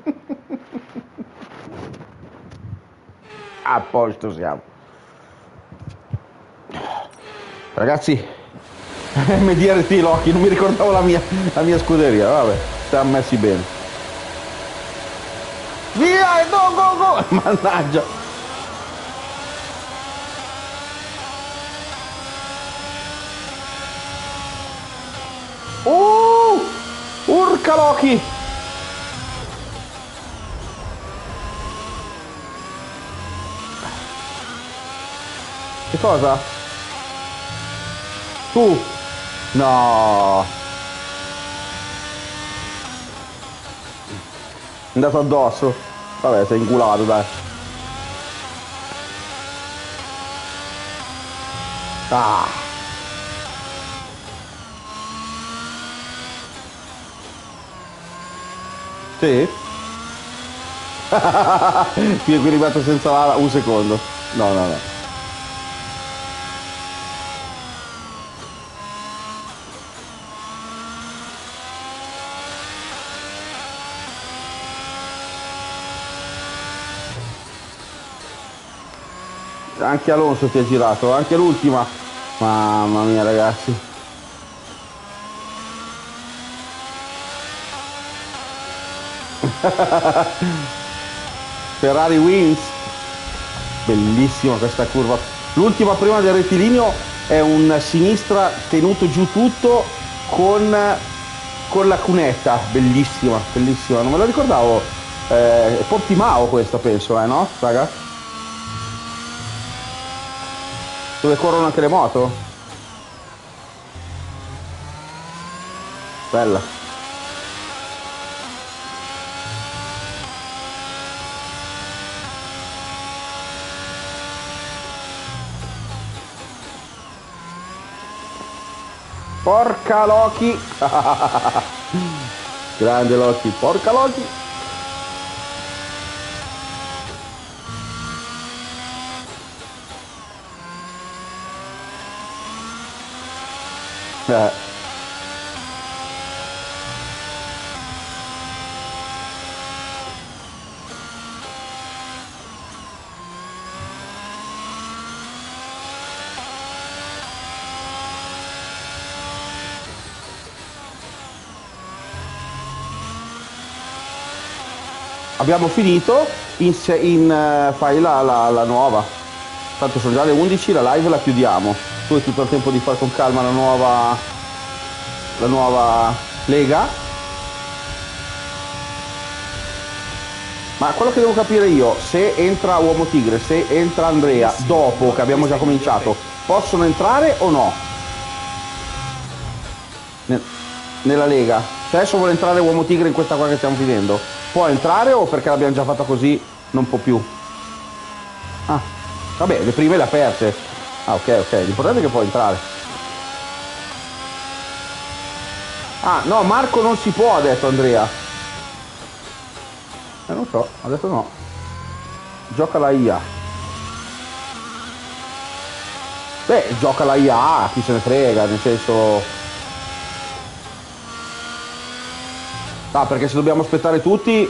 A posto siamo. Ragazzi, MDRT Loki, non mi ricordavo la mia, la mia scuderia, vabbè, stiamo messi bene. Via, e go, go! Mannaggia! Uh! Urca Loki! Che cosa? Tu? No! Andato addosso. Vabbè, sei inculato, dai. Ah! Sì? Qui è arrivato senza la... un secondo. No, no, no. Anche Alonso ti ha girato, anche l'ultima. Mamma mia ragazzi. Ferrari wins. Bellissima questa curva. L'ultima prima del rettilineo è un sinistra tenuto giù tutto con, con la cunetta. Bellissima, bellissima. Non me la ricordavo. Eh, Portimao questa penso, eh no? Raga? Dove corrono anche le moto? Bella. Porca Loki! Grande Loki, porca Loki! Abbiamo finito, in, in, eh, fai la, la- la nuova. Tanto sono già le 11, la live la chiudiamo. Hai tutto il tempo di fare con calma la nuova, la nuova lega. Ma quello che devo capire io, se entra Uomo Tigre, se entra Andrea, dopo che abbiamo già cominciato, possono entrare o no? Ne- nella Lega. Se adesso vuole entrare Uomo Tigre in questa qua che stiamo finendo, può entrare o perché l'abbiamo già fatta così non può più? Ah, vabbè, le prime le ha perse. Ah, ok, ok, l'importante è che può entrare. Ah, no, Marco non si può, ha detto Andrea. Eh, non so, ha detto no. Gioca la IA. Beh, gioca la IA, chi se ne frega, nel senso... Ah, perché se dobbiamo aspettare tutti,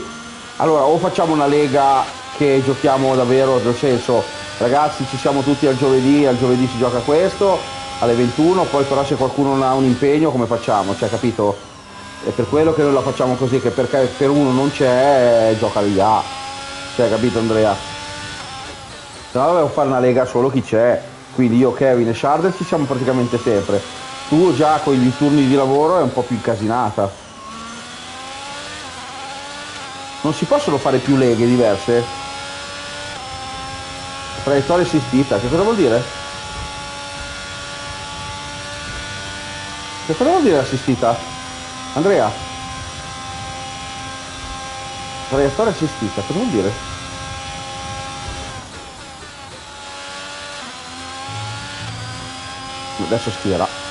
allora o facciamo una lega che giochiamo davvero, nel senso, ragazzi ci siamo tutti al giovedì, al giovedì si gioca questo, alle 21, poi però se qualcuno non ha un impegno come facciamo? Cioè, capito? È per quello che noi la facciamo così, che perché per uno non c'è, gioca lì, ah. Cioè, capito Andrea? Se no dovevo fare una lega solo chi c'è, quindi io, Kevin e Sharder ci siamo praticamente sempre. Tu già con i turni di lavoro è un po' più incasinata. Non si possono fare più leghe diverse? Traiettoria assistita, che cosa vuol dire? Che cosa vuol dire assistita? Andrea? Traiettoria assistita, cosa vuol dire? Adesso schiera.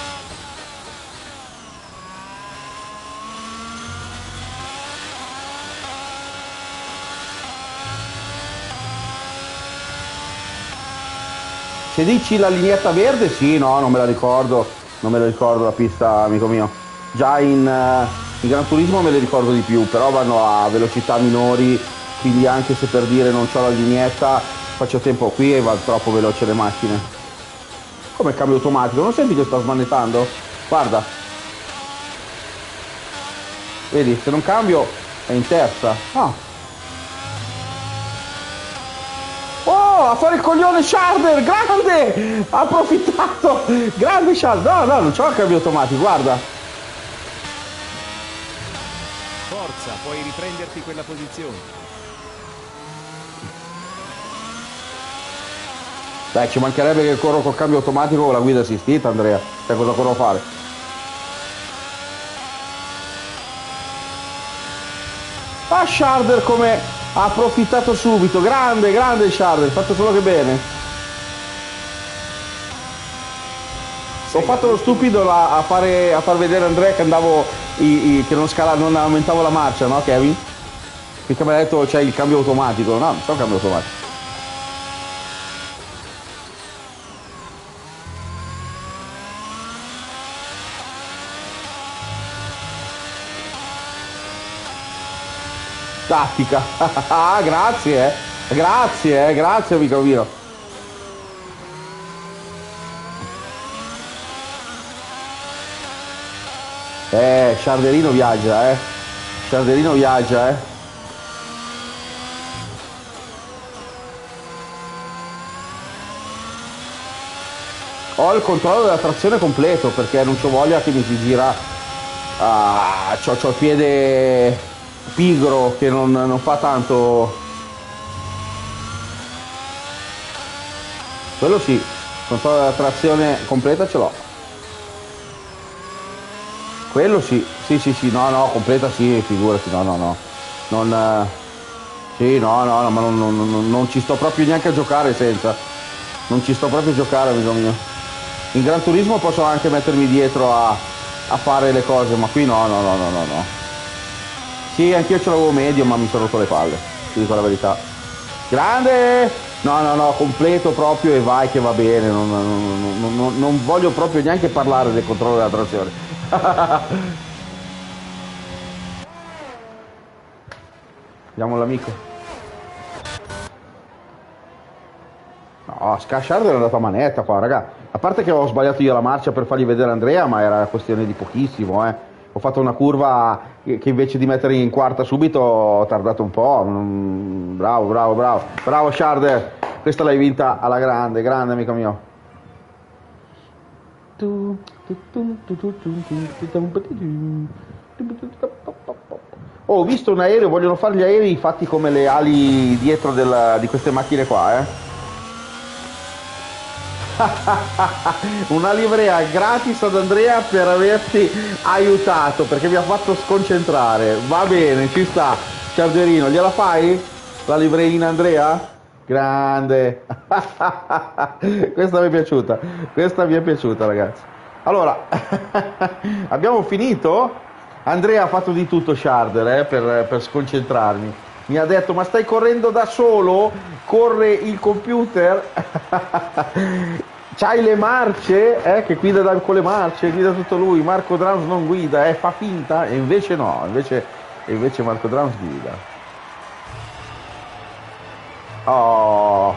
Se dici la lineetta verde, sì, no, non me la ricordo, non me la ricordo la pista, amico mio. Già in, eh, in Gran Turismo me le ricordo di più, però vanno a velocità minori, quindi anche se per dire non ho la lineetta, faccio tempo qui e va troppo veloce le macchine. Come cambio automatico, non senti che sto smanettando? Guarda. Vedi, se non cambio è in terza. Ah. Oh, a fare il coglione Sharder, grande! Ha approfittato! Grande Sharder! No, no, non c'ho il cambio automatico, guarda. Forza, puoi riprenderti quella posizione. Dai, ci mancherebbe che corro col cambio automatico con la guida assistita, Andrea. Sai cosa corro a fare? Ah, Sharder come ha approfittato subito. Grande, grande Sharder, fatto solo che bene. Ho fatto lo stupido là a, fare, a far vedere a Andrea che andavo, i- i- che non, scala, non aumentavo la marcia, no Kevin? Perché mi ha detto c'è il cambio automatico. No, non c'è il cambio automatico. Tattica. Ah, grazie, eh. Grazie, eh. Grazie, amico mio. Eh, Sciarderino viaggia, eh. Sciarderino viaggia, eh. Ho il controllo della trazione completo perché non c'ho voglia che mi si gira. Ah, c'ho, c'ho il piede pigro che non, non fa tanto. Quello sì, controllo della trazione completa ce l'ho. Quello sì, sì, sì, sì, no, no, completa sì, figurati, no, no, no. Non, eh, sì, no, no, no, ma non, non- non- ci sto proprio neanche a giocare senza. Non ci sto proprio a giocare, amico mio. In Gran Turismo posso anche mettermi dietro a, a fare le cose, ma qui no, no, no, no, no, no. Sì, anch'io ce l'avevo medio, ma mi sono rotto le palle, ti dico la verità. Grande! No, no, no, completo proprio e vai che va bene, non, non- non- non- voglio proprio neanche parlare del controllo della trazione. Vediamo l'amico. No, Scashard è andato a manetta qua, raga. A parte che ho sbagliato io la marcia per fargli vedere Andrea, ma era questione di pochissimo, eh. Ho fatto una curva che invece di mettere in quarta subito ho tardato un po'. Mm, Bravo, bravo, bravo. Bravo Sharder. Questa l'hai vinta alla grande, grande amico mio. Oh, ho visto un aereo, vogliono fare gli aerei fatti come le ali dietro della- di queste macchine qua, eh. Una livrea gratis ad Andrea per averti aiutato perché mi ha fatto sconcentrare. Va bene, ci sta. Chargerino, gliela fai? La livreina Andrea? Grande. Questa mi è piaciuta. Questa mi è piaciuta, ragazzi. Allora, abbiamo finito? Andrea ha fatto di tutto Sharder eh, per, per sconcentrarmi. Mi ha detto, ma stai correndo da solo? Corre il computer? C'hai le marce? Eh, che guida da- con le marce, guida tutto lui. Marco Drums non guida, eh, fa finta? E invece no, invece, invece Marco Drums guida. Oh,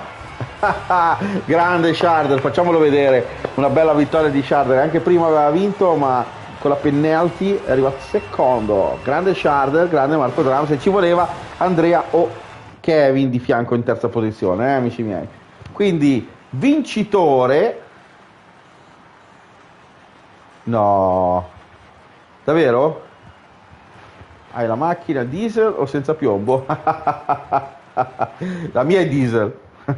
grande Sharder, facciamolo vedere. Una bella vittoria di Sharder. Anche prima aveva vinto, ma con la penalty è arrivato secondo. Grande Sharder, grande Marco Drums. E ci voleva Andrea o Kevin di fianco in terza posizione, eh, amici miei. Quindi, vincitore. No, davvero? Hai la macchina diesel o senza piombo? la mia è diesel.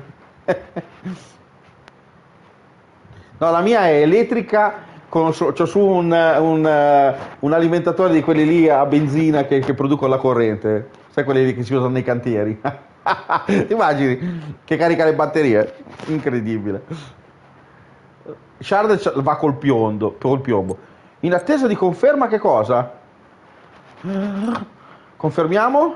no, la mia è elettrica. Con, c'ho su un, un, eh, un alimentatore di quelli lì a benzina che, che producono la corrente. Sai quelli lì che si usano nei cantieri? Ti immagini? Che carica le batterie? Incredibile. Shard c- va col piondo, col piombo. In attesa di conferma che cosa? Confermiamo?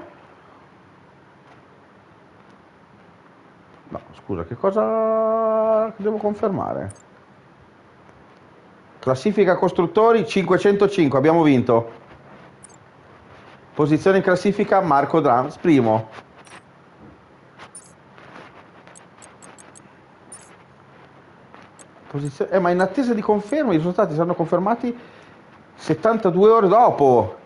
No, scusa, che cosa devo confermare? Classifica costruttori 505, abbiamo vinto. Posizione in classifica Marco Drums, primo. Posizio- eh, ma in attesa di conferma i risultati saranno confermati 72 ore dopo.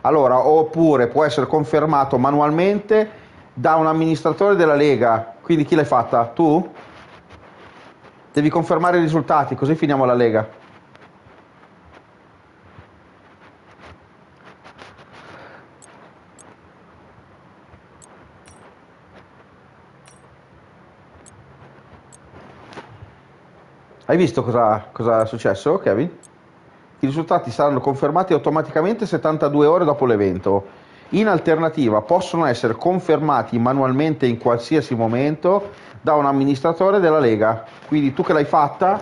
Allora, oppure può essere confermato manualmente da un amministratore della Lega. Quindi chi l'hai fatta? Tu? Devi confermare i risultati, così finiamo la Lega. Hai visto cosa, cosa è successo, Kevin? I risultati saranno confermati automaticamente 72 ore dopo l'evento. In alternativa possono essere confermati manualmente in qualsiasi momento da un amministratore della Lega. Quindi tu che l'hai fatta,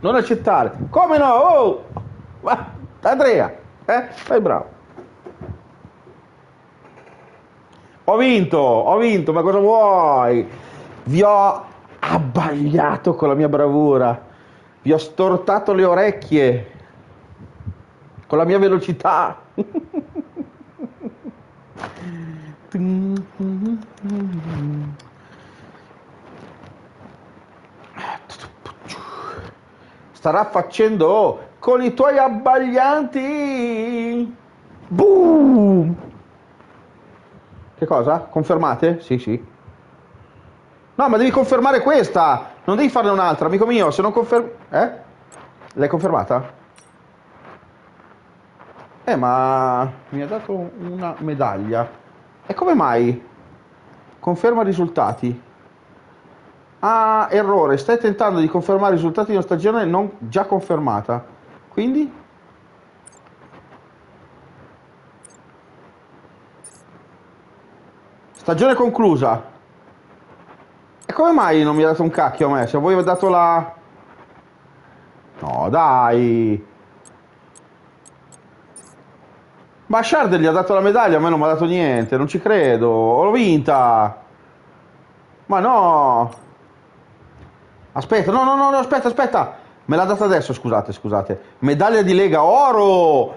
non accettare. Come no? Oh! Andrea, eh? Fai bravo. Ho vinto, ho vinto, ma cosa vuoi? Vi ho abbagliato con la mia bravura. Vi ho stortato le orecchie con la mia velocità. Starà facendo con i tuoi abbaglianti. Boom! Che cosa? Confermate? Sì, sì. No, ma devi confermare questa. Non devi farne un'altra, amico mio. Se non confermi... Eh? L'hai confermata? Eh, ma mi ha dato una medaglia. E come mai? Conferma risultati. Ah, errore. Stai tentando di confermare i risultati di una stagione non già confermata. Quindi? Stagione conclusa. E come mai non mi ha dato un cacchio a me? Se voi avete dato la... No, dai. Ma Shard gli ha dato la medaglia, a me non mi ha dato niente, non ci credo. L'ho vinta. Ma no. Aspetta, no, no, no, aspetta, aspetta. Me l'ha data adesso, scusate, scusate. Medaglia di Lega, oro!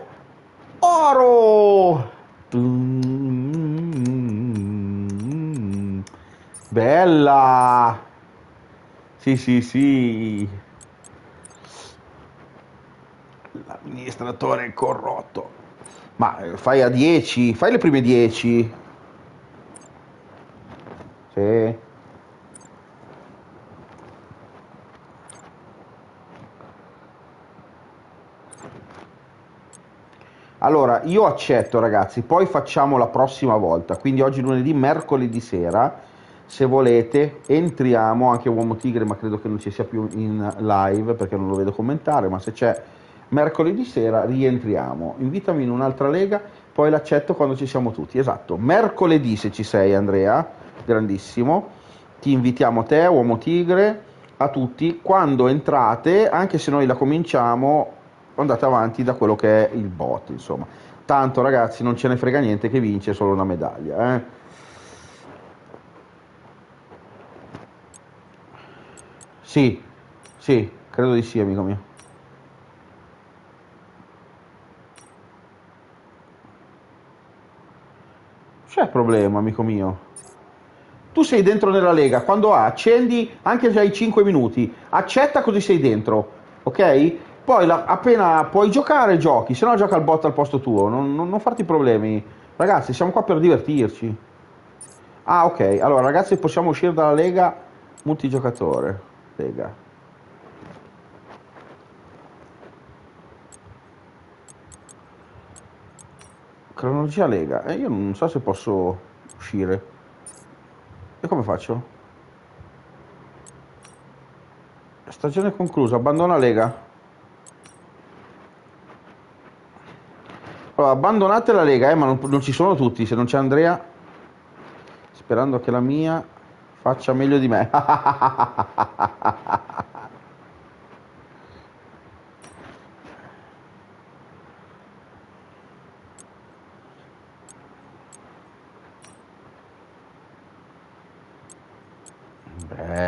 Oro! Bella! Sì, sì, sì. L'amministratore corrotto. Ma eh, fai a 10, fai le prime 10. Sì. Allora, io accetto ragazzi, poi facciamo la prossima volta, quindi oggi lunedì, mercoledì sera, se volete, entriamo anche Uomo Tigre, ma credo che non ci sia più in live perché non lo vedo commentare, ma se c'è mercoledì sera rientriamo. Invitami in un'altra lega, poi l'accetto quando ci siamo tutti. Esatto, mercoledì se ci sei Andrea, grandissimo, ti invitiamo te, Uomo Tigre, a tutti, quando entrate, anche se noi la cominciamo, andate avanti da quello che è il bot, insomma. Tanto ragazzi non ce ne frega niente che vince solo una medaglia. Eh? Sì, sì, credo di sì, amico mio. C'è problema, amico mio. Tu sei dentro nella lega, quando accendi anche se hai 5 minuti, accetta così sei dentro, ok? Poi la, appena puoi giocare, giochi, se no gioca il bot al posto tuo, non, non, non farti problemi. Ragazzi, siamo qua per divertirci. Ah, ok, allora ragazzi possiamo uscire dalla lega multigiocatore. Lega. Cronologia Lega. E io non so se posso uscire. E come faccio? Stagione conclusa, abbandona Lega. Allora, abbandonate la Lega, eh, ma non, non ci sono tutti, se non c'è Andrea, sperando che la mia faccia meglio di me.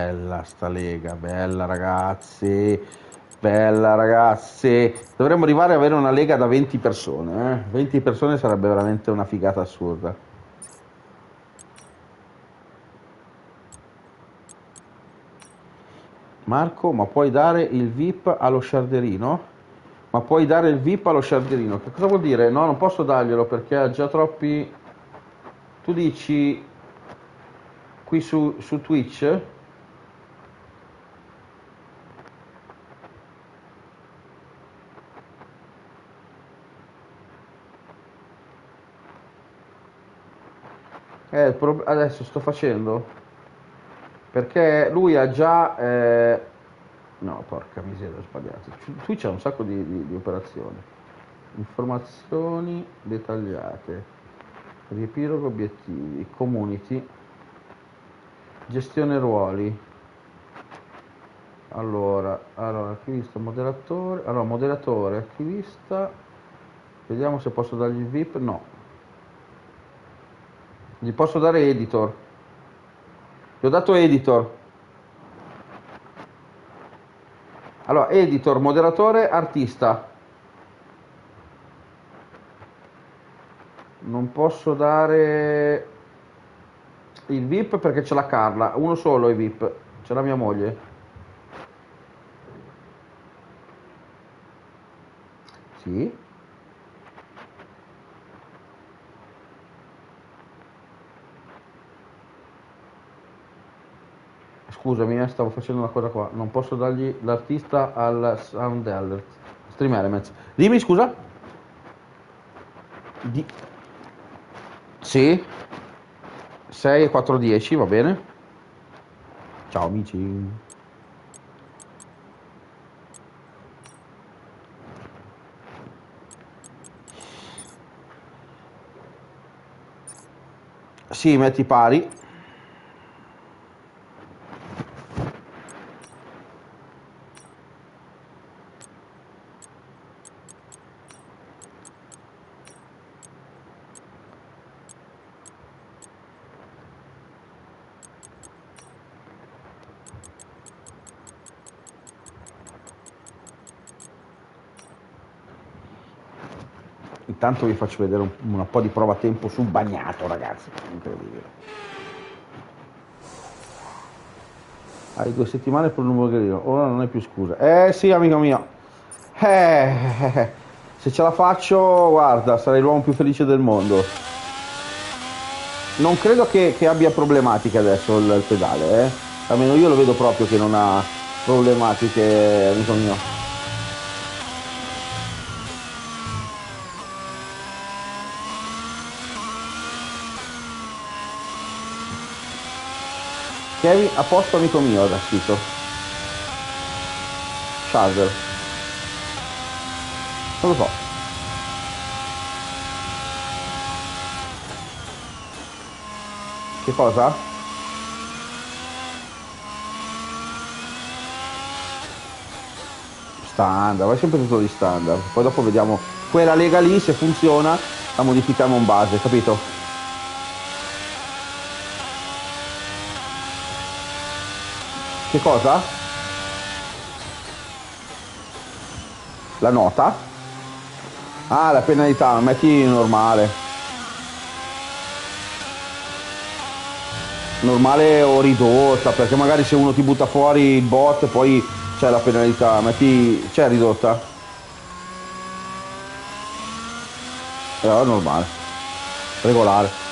Bella sta lega, bella ragazzi, bella ragazzi. Dovremmo arrivare ad avere una lega da 20 persone, eh? 20 persone sarebbe veramente una figata assurda. Marco, ma puoi dare il VIP allo sciarderino? Ma puoi dare il VIP allo sciarderino? Che cosa vuol dire? No, non posso darglielo perché ha già troppi... Tu dici qui su, su Twitch? Eh, pro- adesso sto facendo. Perché lui ha già eh, no porca miseria ho sbagliato. Twitch ha un sacco di, di- di operazioni. Informazioni dettagliate. Riepilogo obiettivi. Community. Gestione ruoli. Allora, allora archivista moderatore allora moderatore archivista vediamo se posso dargli vip no gli posso dare editor. Gli ho dato editor. Allora, editor, moderatore, artista. Non posso dare il VIP perché c'è la Carla. Uno solo è VIP. C'è la mia moglie. Sì. Scusami, eh, stavo facendo una cosa qua. Non posso dargli l'artista al Sound Alert. Stream Elements. Dimmi, scusa. Di... Sì. 6 e 4 10, va bene. Ciao amici. Sì, metti pari. Intanto vi faccio vedere un, un po' di prova tempo sul bagnato, ragazzi. Incredibile. Hai due settimane per numero gradino, ora non è più scusa. Eh sì, amico mio. Eh, se ce la faccio, guarda, sarei l'uomo più felice del mondo. Non credo che, che abbia problematiche adesso il, il pedale, eh. Almeno io lo vedo proprio che non ha problematiche, amico mio. Kevin, a posto amico mio, ha scritto. Charger. Non lo so. Che cosa? Standard, vai sempre tutto di standard. Poi dopo vediamo quella lega lì, se funziona, la modifichiamo in base, capito? Che cosa? La nota? Ah, la penalità, metti normale. Normale o ridotta, perché magari se uno ti butta fuori il bot poi c'è la penalità, metti... c'è ridotta? Allora normale. Regolare.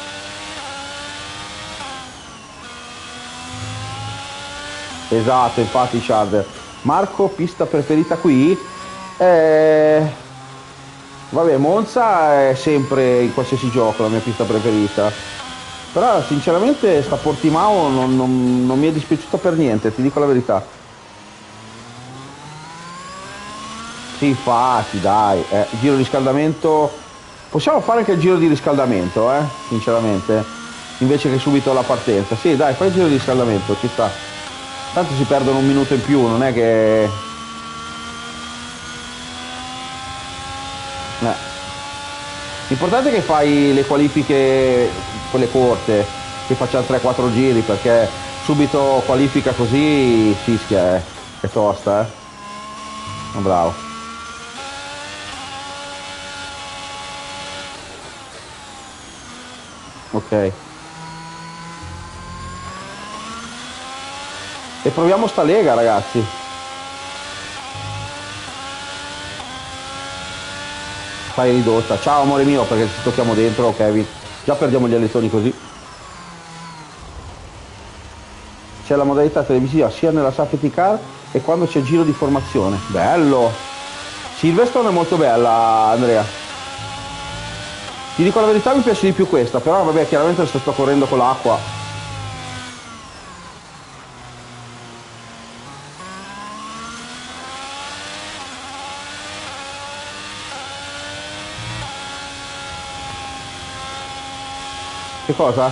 Esatto, infatti Shard. Marco, pista preferita qui? Eh, vabbè, Monza è sempre in qualsiasi gioco la mia pista preferita. Però sinceramente sta Portimao non, non, non mi è dispiaciuta per niente, ti dico la verità. Sì, infatti, dai. Eh, giro di riscaldamento. Possiamo fare anche il giro di riscaldamento, eh? Sinceramente. Invece che subito la partenza. Sì, dai, fai il giro di riscaldamento, ci sta. Tanto si perdono un minuto in più, non è che... Eh. L'importante è che fai le qualifiche, quelle corte, che facciano 3-4 giri, perché subito qualifica così fischia, eh. È tosta, eh. Bravo. Ok. E proviamo sta lega ragazzi. Fai ridotta. Ciao amore mio perché ci tocchiamo dentro Kevin. Già perdiamo gli alettoni così. C'è la modalità televisiva sia nella safety car e quando c'è giro di formazione. Bello! Silverstone è molto bella Andrea. Ti dico la verità mi piace di più questa, però vabbè chiaramente sto correndo con l'acqua Che cosa?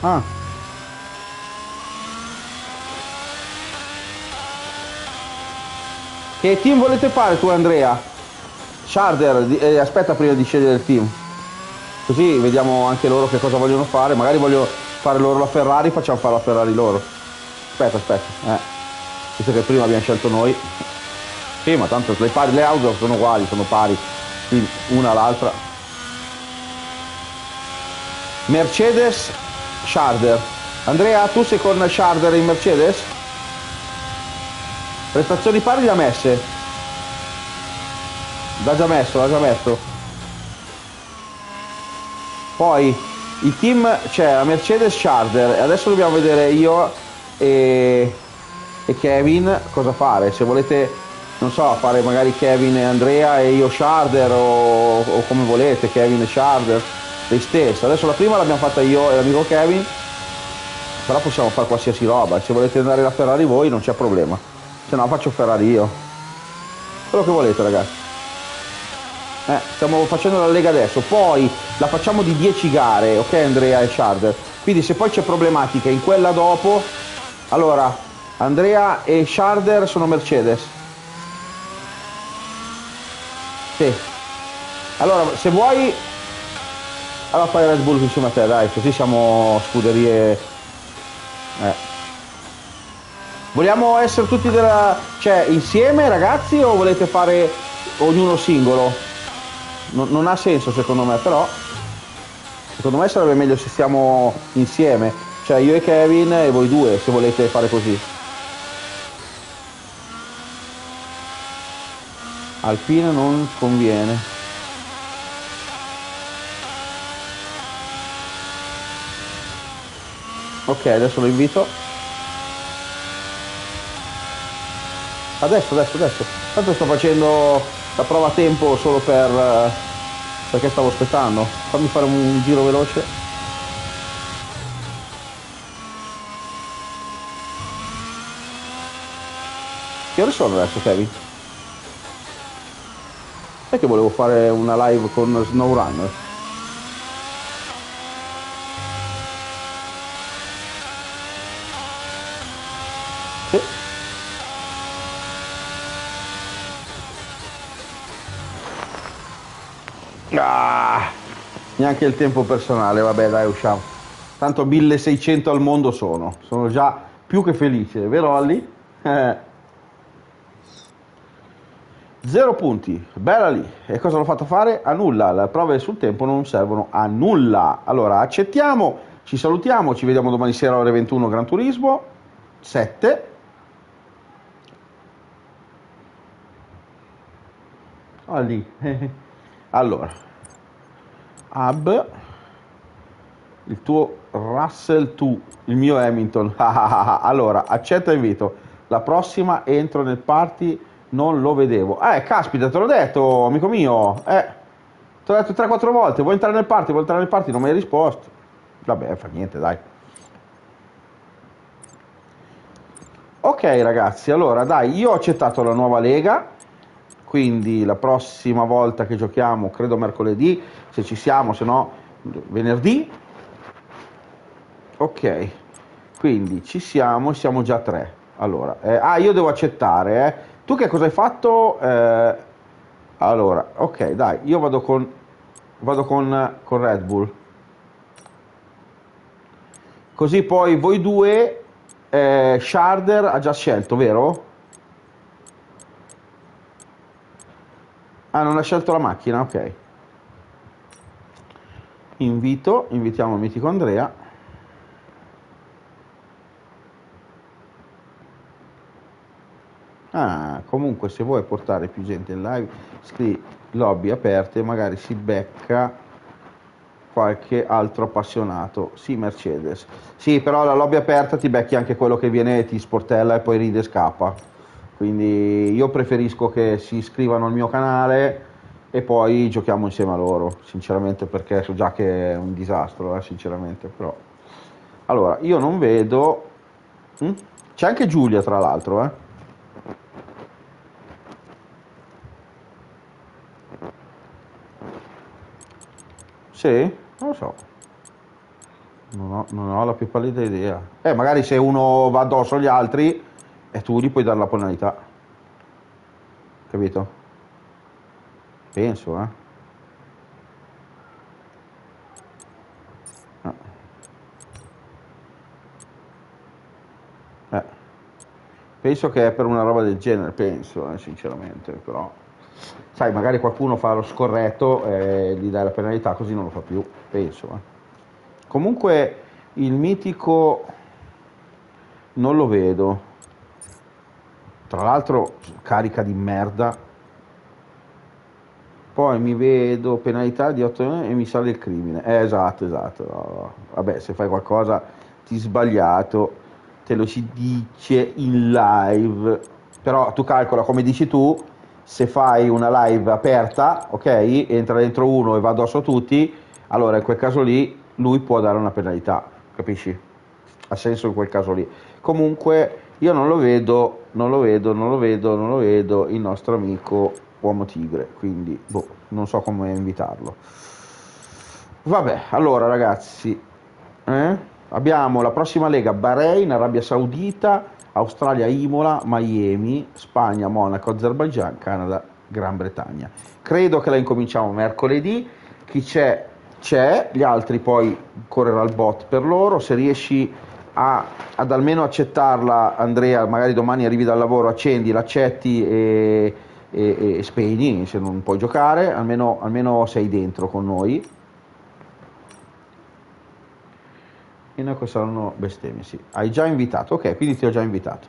Ah. Che team volete fare tu Andrea? Sharder, eh, aspetta prima di scegliere il team. Così vediamo anche loro che cosa vogliono fare. Magari voglio fare loro la Ferrari, facciamo fare la Ferrari loro. Aspetta, aspetta. Eh. Visto che prima abbiamo scelto noi. Sì, ma tanto le, pari, le auto sono uguali, sono pari. Quindi una all'altra. Mercedes Sharder. Andrea, tu sei con Sharder in Mercedes? Prestazioni pari da messe. L'ha già messo, l'ha già messo. Poi il team c'è la Mercedes Sharder e adesso dobbiamo vedere io e, e Kevin cosa fare. Se volete, non so, fare magari Kevin e Andrea e io Sharder o, o come volete, Kevin e Sharder lei stessa. Adesso la prima l'abbiamo fatta io e l'amico Kevin, però possiamo fare qualsiasi roba. Se volete andare a Ferrari voi non c'è problema. Se no faccio Ferrari io. Quello che volete ragazzi. Eh, stiamo facendo la lega adesso, poi la facciamo di 10 gare, ok Andrea e Sharder. Quindi se poi c'è problematica in quella dopo, allora Andrea e Sharder sono Mercedes. Sì. Allora, se vuoi allora fai Red Bull insieme a te, dai, così siamo scuderie. Eh. Vogliamo essere tutti della. cioè insieme ragazzi o volete fare ognuno singolo? No, non ha senso secondo me, però. Secondo me sarebbe meglio se stiamo insieme. Cioè io e Kevin e voi due, se volete fare così. Alpine non conviene. Ok adesso lo invito. Adesso adesso adesso. Tanto sto facendo la prova a tempo solo per perché stavo aspettando. Fammi fare un giro veloce. Che ore sono adesso Kevin? sai che volevo fare una live con SnowRunner Ah, neanche il tempo personale, vabbè dai usciamo. Tanto 1600 al mondo sono, sono già più che felice, vero Olli? Eh. Zero punti, bella lì. E cosa l'ho fatto fare? A nulla, le prove sul tempo non servono a nulla. Allora accettiamo, ci salutiamo, ci vediamo domani sera alle ore 21 Gran Turismo 7. Ah lì. Allora, Hub, il tuo Russell tu, il mio Hamilton. allora, accetta invito. La prossima entro nel party, non lo vedevo. Eh, caspita, te l'ho detto, amico mio. Eh, te l'ho detto 3-4 volte. Vuoi entrare nel party? Vuoi entrare nel party? Non mi hai risposto. Vabbè, fa niente, dai. Ok ragazzi, allora dai, io ho accettato la nuova lega quindi la prossima volta che giochiamo, credo mercoledì, se ci siamo, se no venerdì. Ok, quindi ci siamo, siamo già tre. Allora, eh, ah, io devo accettare, eh. Tu che cosa hai fatto? Eh, allora, ok, dai, io vado con, vado con, con Red Bull. Così poi voi due, eh, Sharder ha già scelto, vero? Ah, non ha scelto la macchina, ok. Invito, invitiamo il mitico Andrea. Ah, comunque se vuoi portare più gente in live, scrivi lobby aperte, magari si becca qualche altro appassionato. Sì, Mercedes. Sì, però la lobby aperta ti becchi anche quello che viene, e ti sportella e poi ride e scappa. Quindi io preferisco che si iscrivano al mio canale e poi giochiamo insieme a loro, sinceramente, perché so già che è un disastro, eh, sinceramente, però. Allora, io non vedo... Mm? C'è anche Giulia, tra l'altro, eh. Sì? Non lo so. Non ho, non ho la più pallida idea. Eh, magari se uno va addosso agli altri e tu gli puoi dare la penalità. Capito? Penso, eh. Ah. Eh. Penso che è per una roba del genere, penso, eh, sinceramente, però sai, magari qualcuno fa lo scorretto e gli dai la penalità così non lo fa più, penso. Eh. Comunque il mitico non lo vedo. Tra l'altro carica di merda. Poi mi vedo penalità di 8 anni e mi sale il crimine. Eh, esatto, esatto. No. Vabbè, se fai qualcosa ti sbagliato, te lo si dice in live. Però tu calcola come dici tu, se fai una live aperta, ok, entra dentro uno e va addosso a tutti, allora in quel caso lì lui può dare una penalità, capisci? Ha senso in quel caso lì. Comunque io non lo vedo, non lo vedo, non lo vedo, non lo vedo il nostro amico uomo tigre, quindi boh, non so come invitarlo. Vabbè, allora ragazzi, eh? abbiamo la prossima lega Bahrain, Arabia Saudita, Australia, Imola, Miami, Spagna, Monaco, Azerbaijan, Canada, Gran Bretagna. Credo che la incominciamo mercoledì, chi c'è c'è, gli altri poi correrà il bot per loro, se riesci a, ad almeno accettarla Andrea, magari domani arrivi dal lavoro, accendi, l'accetti e, e, e spegni se non puoi giocare, almeno, almeno sei dentro con noi. E noi saranno bestemmie, sì. Hai già invitato, ok, quindi ti ho già invitato.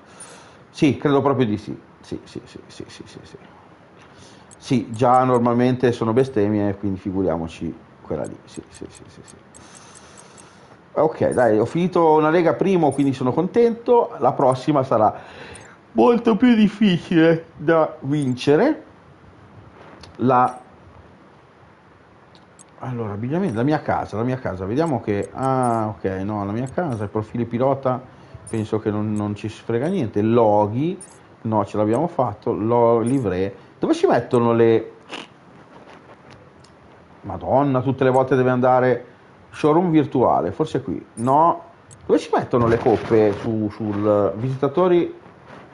Sì, credo proprio di sì. Sì, sì, sì, sì, sì, sì. Sì, sì già normalmente sono bestemmie, quindi figuriamoci quella lì. Sì, sì, sì, sì, sì. Ok, dai, ho finito una lega primo, quindi sono contento. La prossima sarà molto più difficile da vincere. La allora, abbigliamento, la mia casa, la mia casa, vediamo che, ah ok, no, la mia casa, il profilo pilota, penso che non, non ci frega niente, loghi, no, ce l'abbiamo fatto, lo, livree, dove si mettono le, madonna, tutte le volte deve andare, showroom virtuale, forse qui, no, dove si mettono le coppe su, sul visitatori,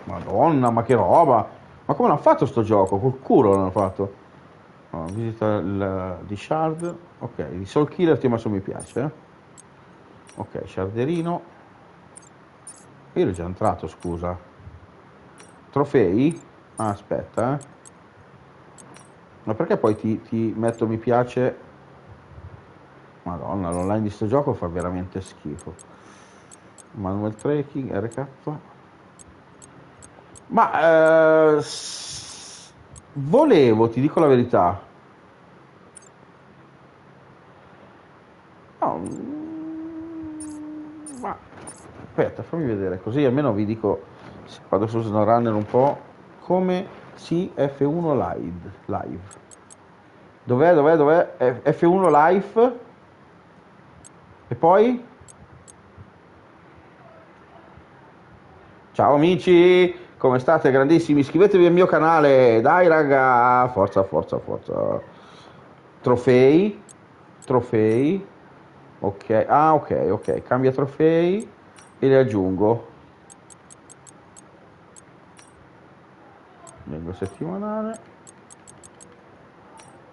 madonna, ma che roba, ma come l'hanno fatto sto gioco, col culo l'hanno fatto. No, visita il, di Shard. Ok, di Soul Killer ti ho messo mi piace. Eh? Ok, Sharderino. Io ero già entrato, scusa. Trofei? Ah, aspetta, eh. Ma perché poi ti, ti metto mi piace? Madonna, l'online di sto gioco fa veramente schifo. Manual tracking, RK. Ma eh, Volevo, ti dico la verità. No, mm, ma aspetta, fammi vedere, così almeno vi dico, vado su SnowRunner un po', come CF1 Live. live. Dov'è, dov'è, dov'è? F1 Live. E poi? Ciao amici! Come state grandissimi? Iscrivetevi al mio canale, dai raga, forza, forza, forza. Trofei, trofei, ok, ah ok, ok, cambia trofei e li aggiungo. Vengo settimanale.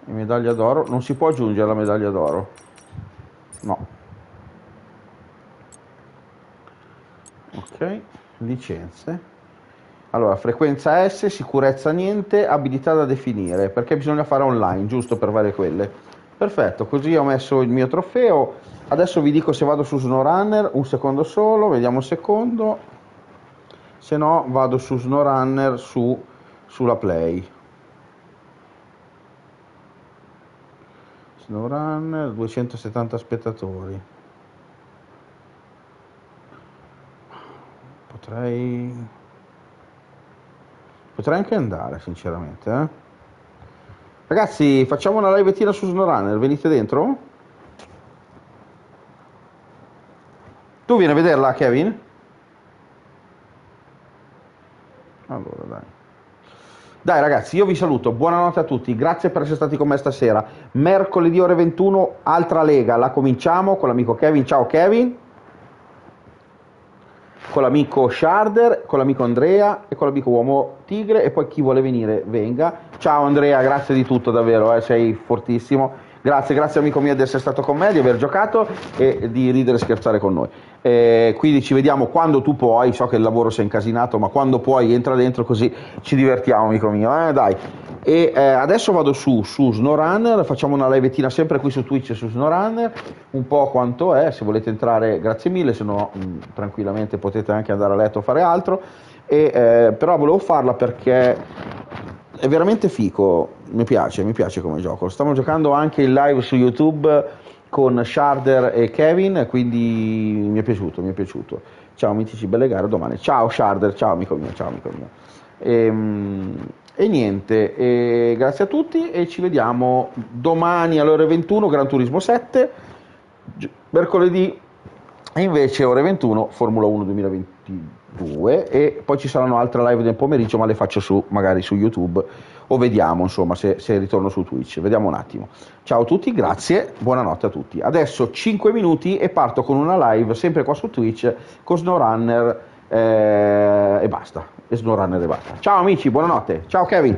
E medaglia d'oro, non si può aggiungere la medaglia d'oro. No. Ok, licenze. Allora, frequenza S, sicurezza niente, abilità da definire, perché bisogna fare online, giusto per fare quelle. Perfetto, così ho messo il mio trofeo. Adesso vi dico se vado su SnowRunner, un secondo solo, vediamo un secondo. se no vado su SnowRunner su, sulla Play. SnowRunner 270 spettatori. Potrei potrei anche andare, sinceramente, eh. Ragazzi, facciamo una live su SnowRunner, venite dentro? Tu vieni a vederla, Kevin? Allora, dai. Dai ragazzi, io vi saluto, buonanotte a tutti, grazie per essere stati con me stasera. Mercoledì ore 21, altra lega, la cominciamo con l'amico Kevin. Ciao Kevin. Con l'amico Sharder, con l'amico Andrea e con l'amico Uomo Tigre e poi chi vuole venire venga. Ciao Andrea, grazie di tutto davvero, eh, sei fortissimo. Grazie, grazie amico mio di essere stato con me, di aver giocato e di ridere e scherzare con noi. Eh, quindi ci vediamo quando tu puoi, so che il lavoro si è incasinato, ma quando puoi entra dentro così ci divertiamo amico mio, eh, dai. E eh, adesso vado su, su SnowRunner, facciamo una livetina sempre qui su Twitch su SnowRunner, un po' quanto è, se volete entrare grazie mille, se no mh, tranquillamente potete anche andare a letto o fare altro. E, eh, però volevo farla perché è veramente fico, mi piace, mi piace come gioco. Stiamo giocando anche in live su YouTube con Sharder e Kevin, quindi mi è piaciuto, mi è piaciuto. Ciao mitici, belle gare, domani. Ciao Sharder, ciao amico mio, ciao amico mio. Ehm, e niente, e grazie a tutti e ci vediamo domani alle ore 21, Gran Turismo 7, mercoledì. Invece ore 21, Formula 1 2022 due e poi ci saranno altre live nel pomeriggio ma le faccio su magari su YouTube o vediamo insomma se, se ritorno su Twitch. Vediamo un attimo. Ciao a tutti grazie buonanotte a tutti. Adesso 5 minuti e parto con una live sempre qua su Twitch con SnowRunner eh, e basta e SnowRunner e basta ciao amici buonanotte. Ciao Kevin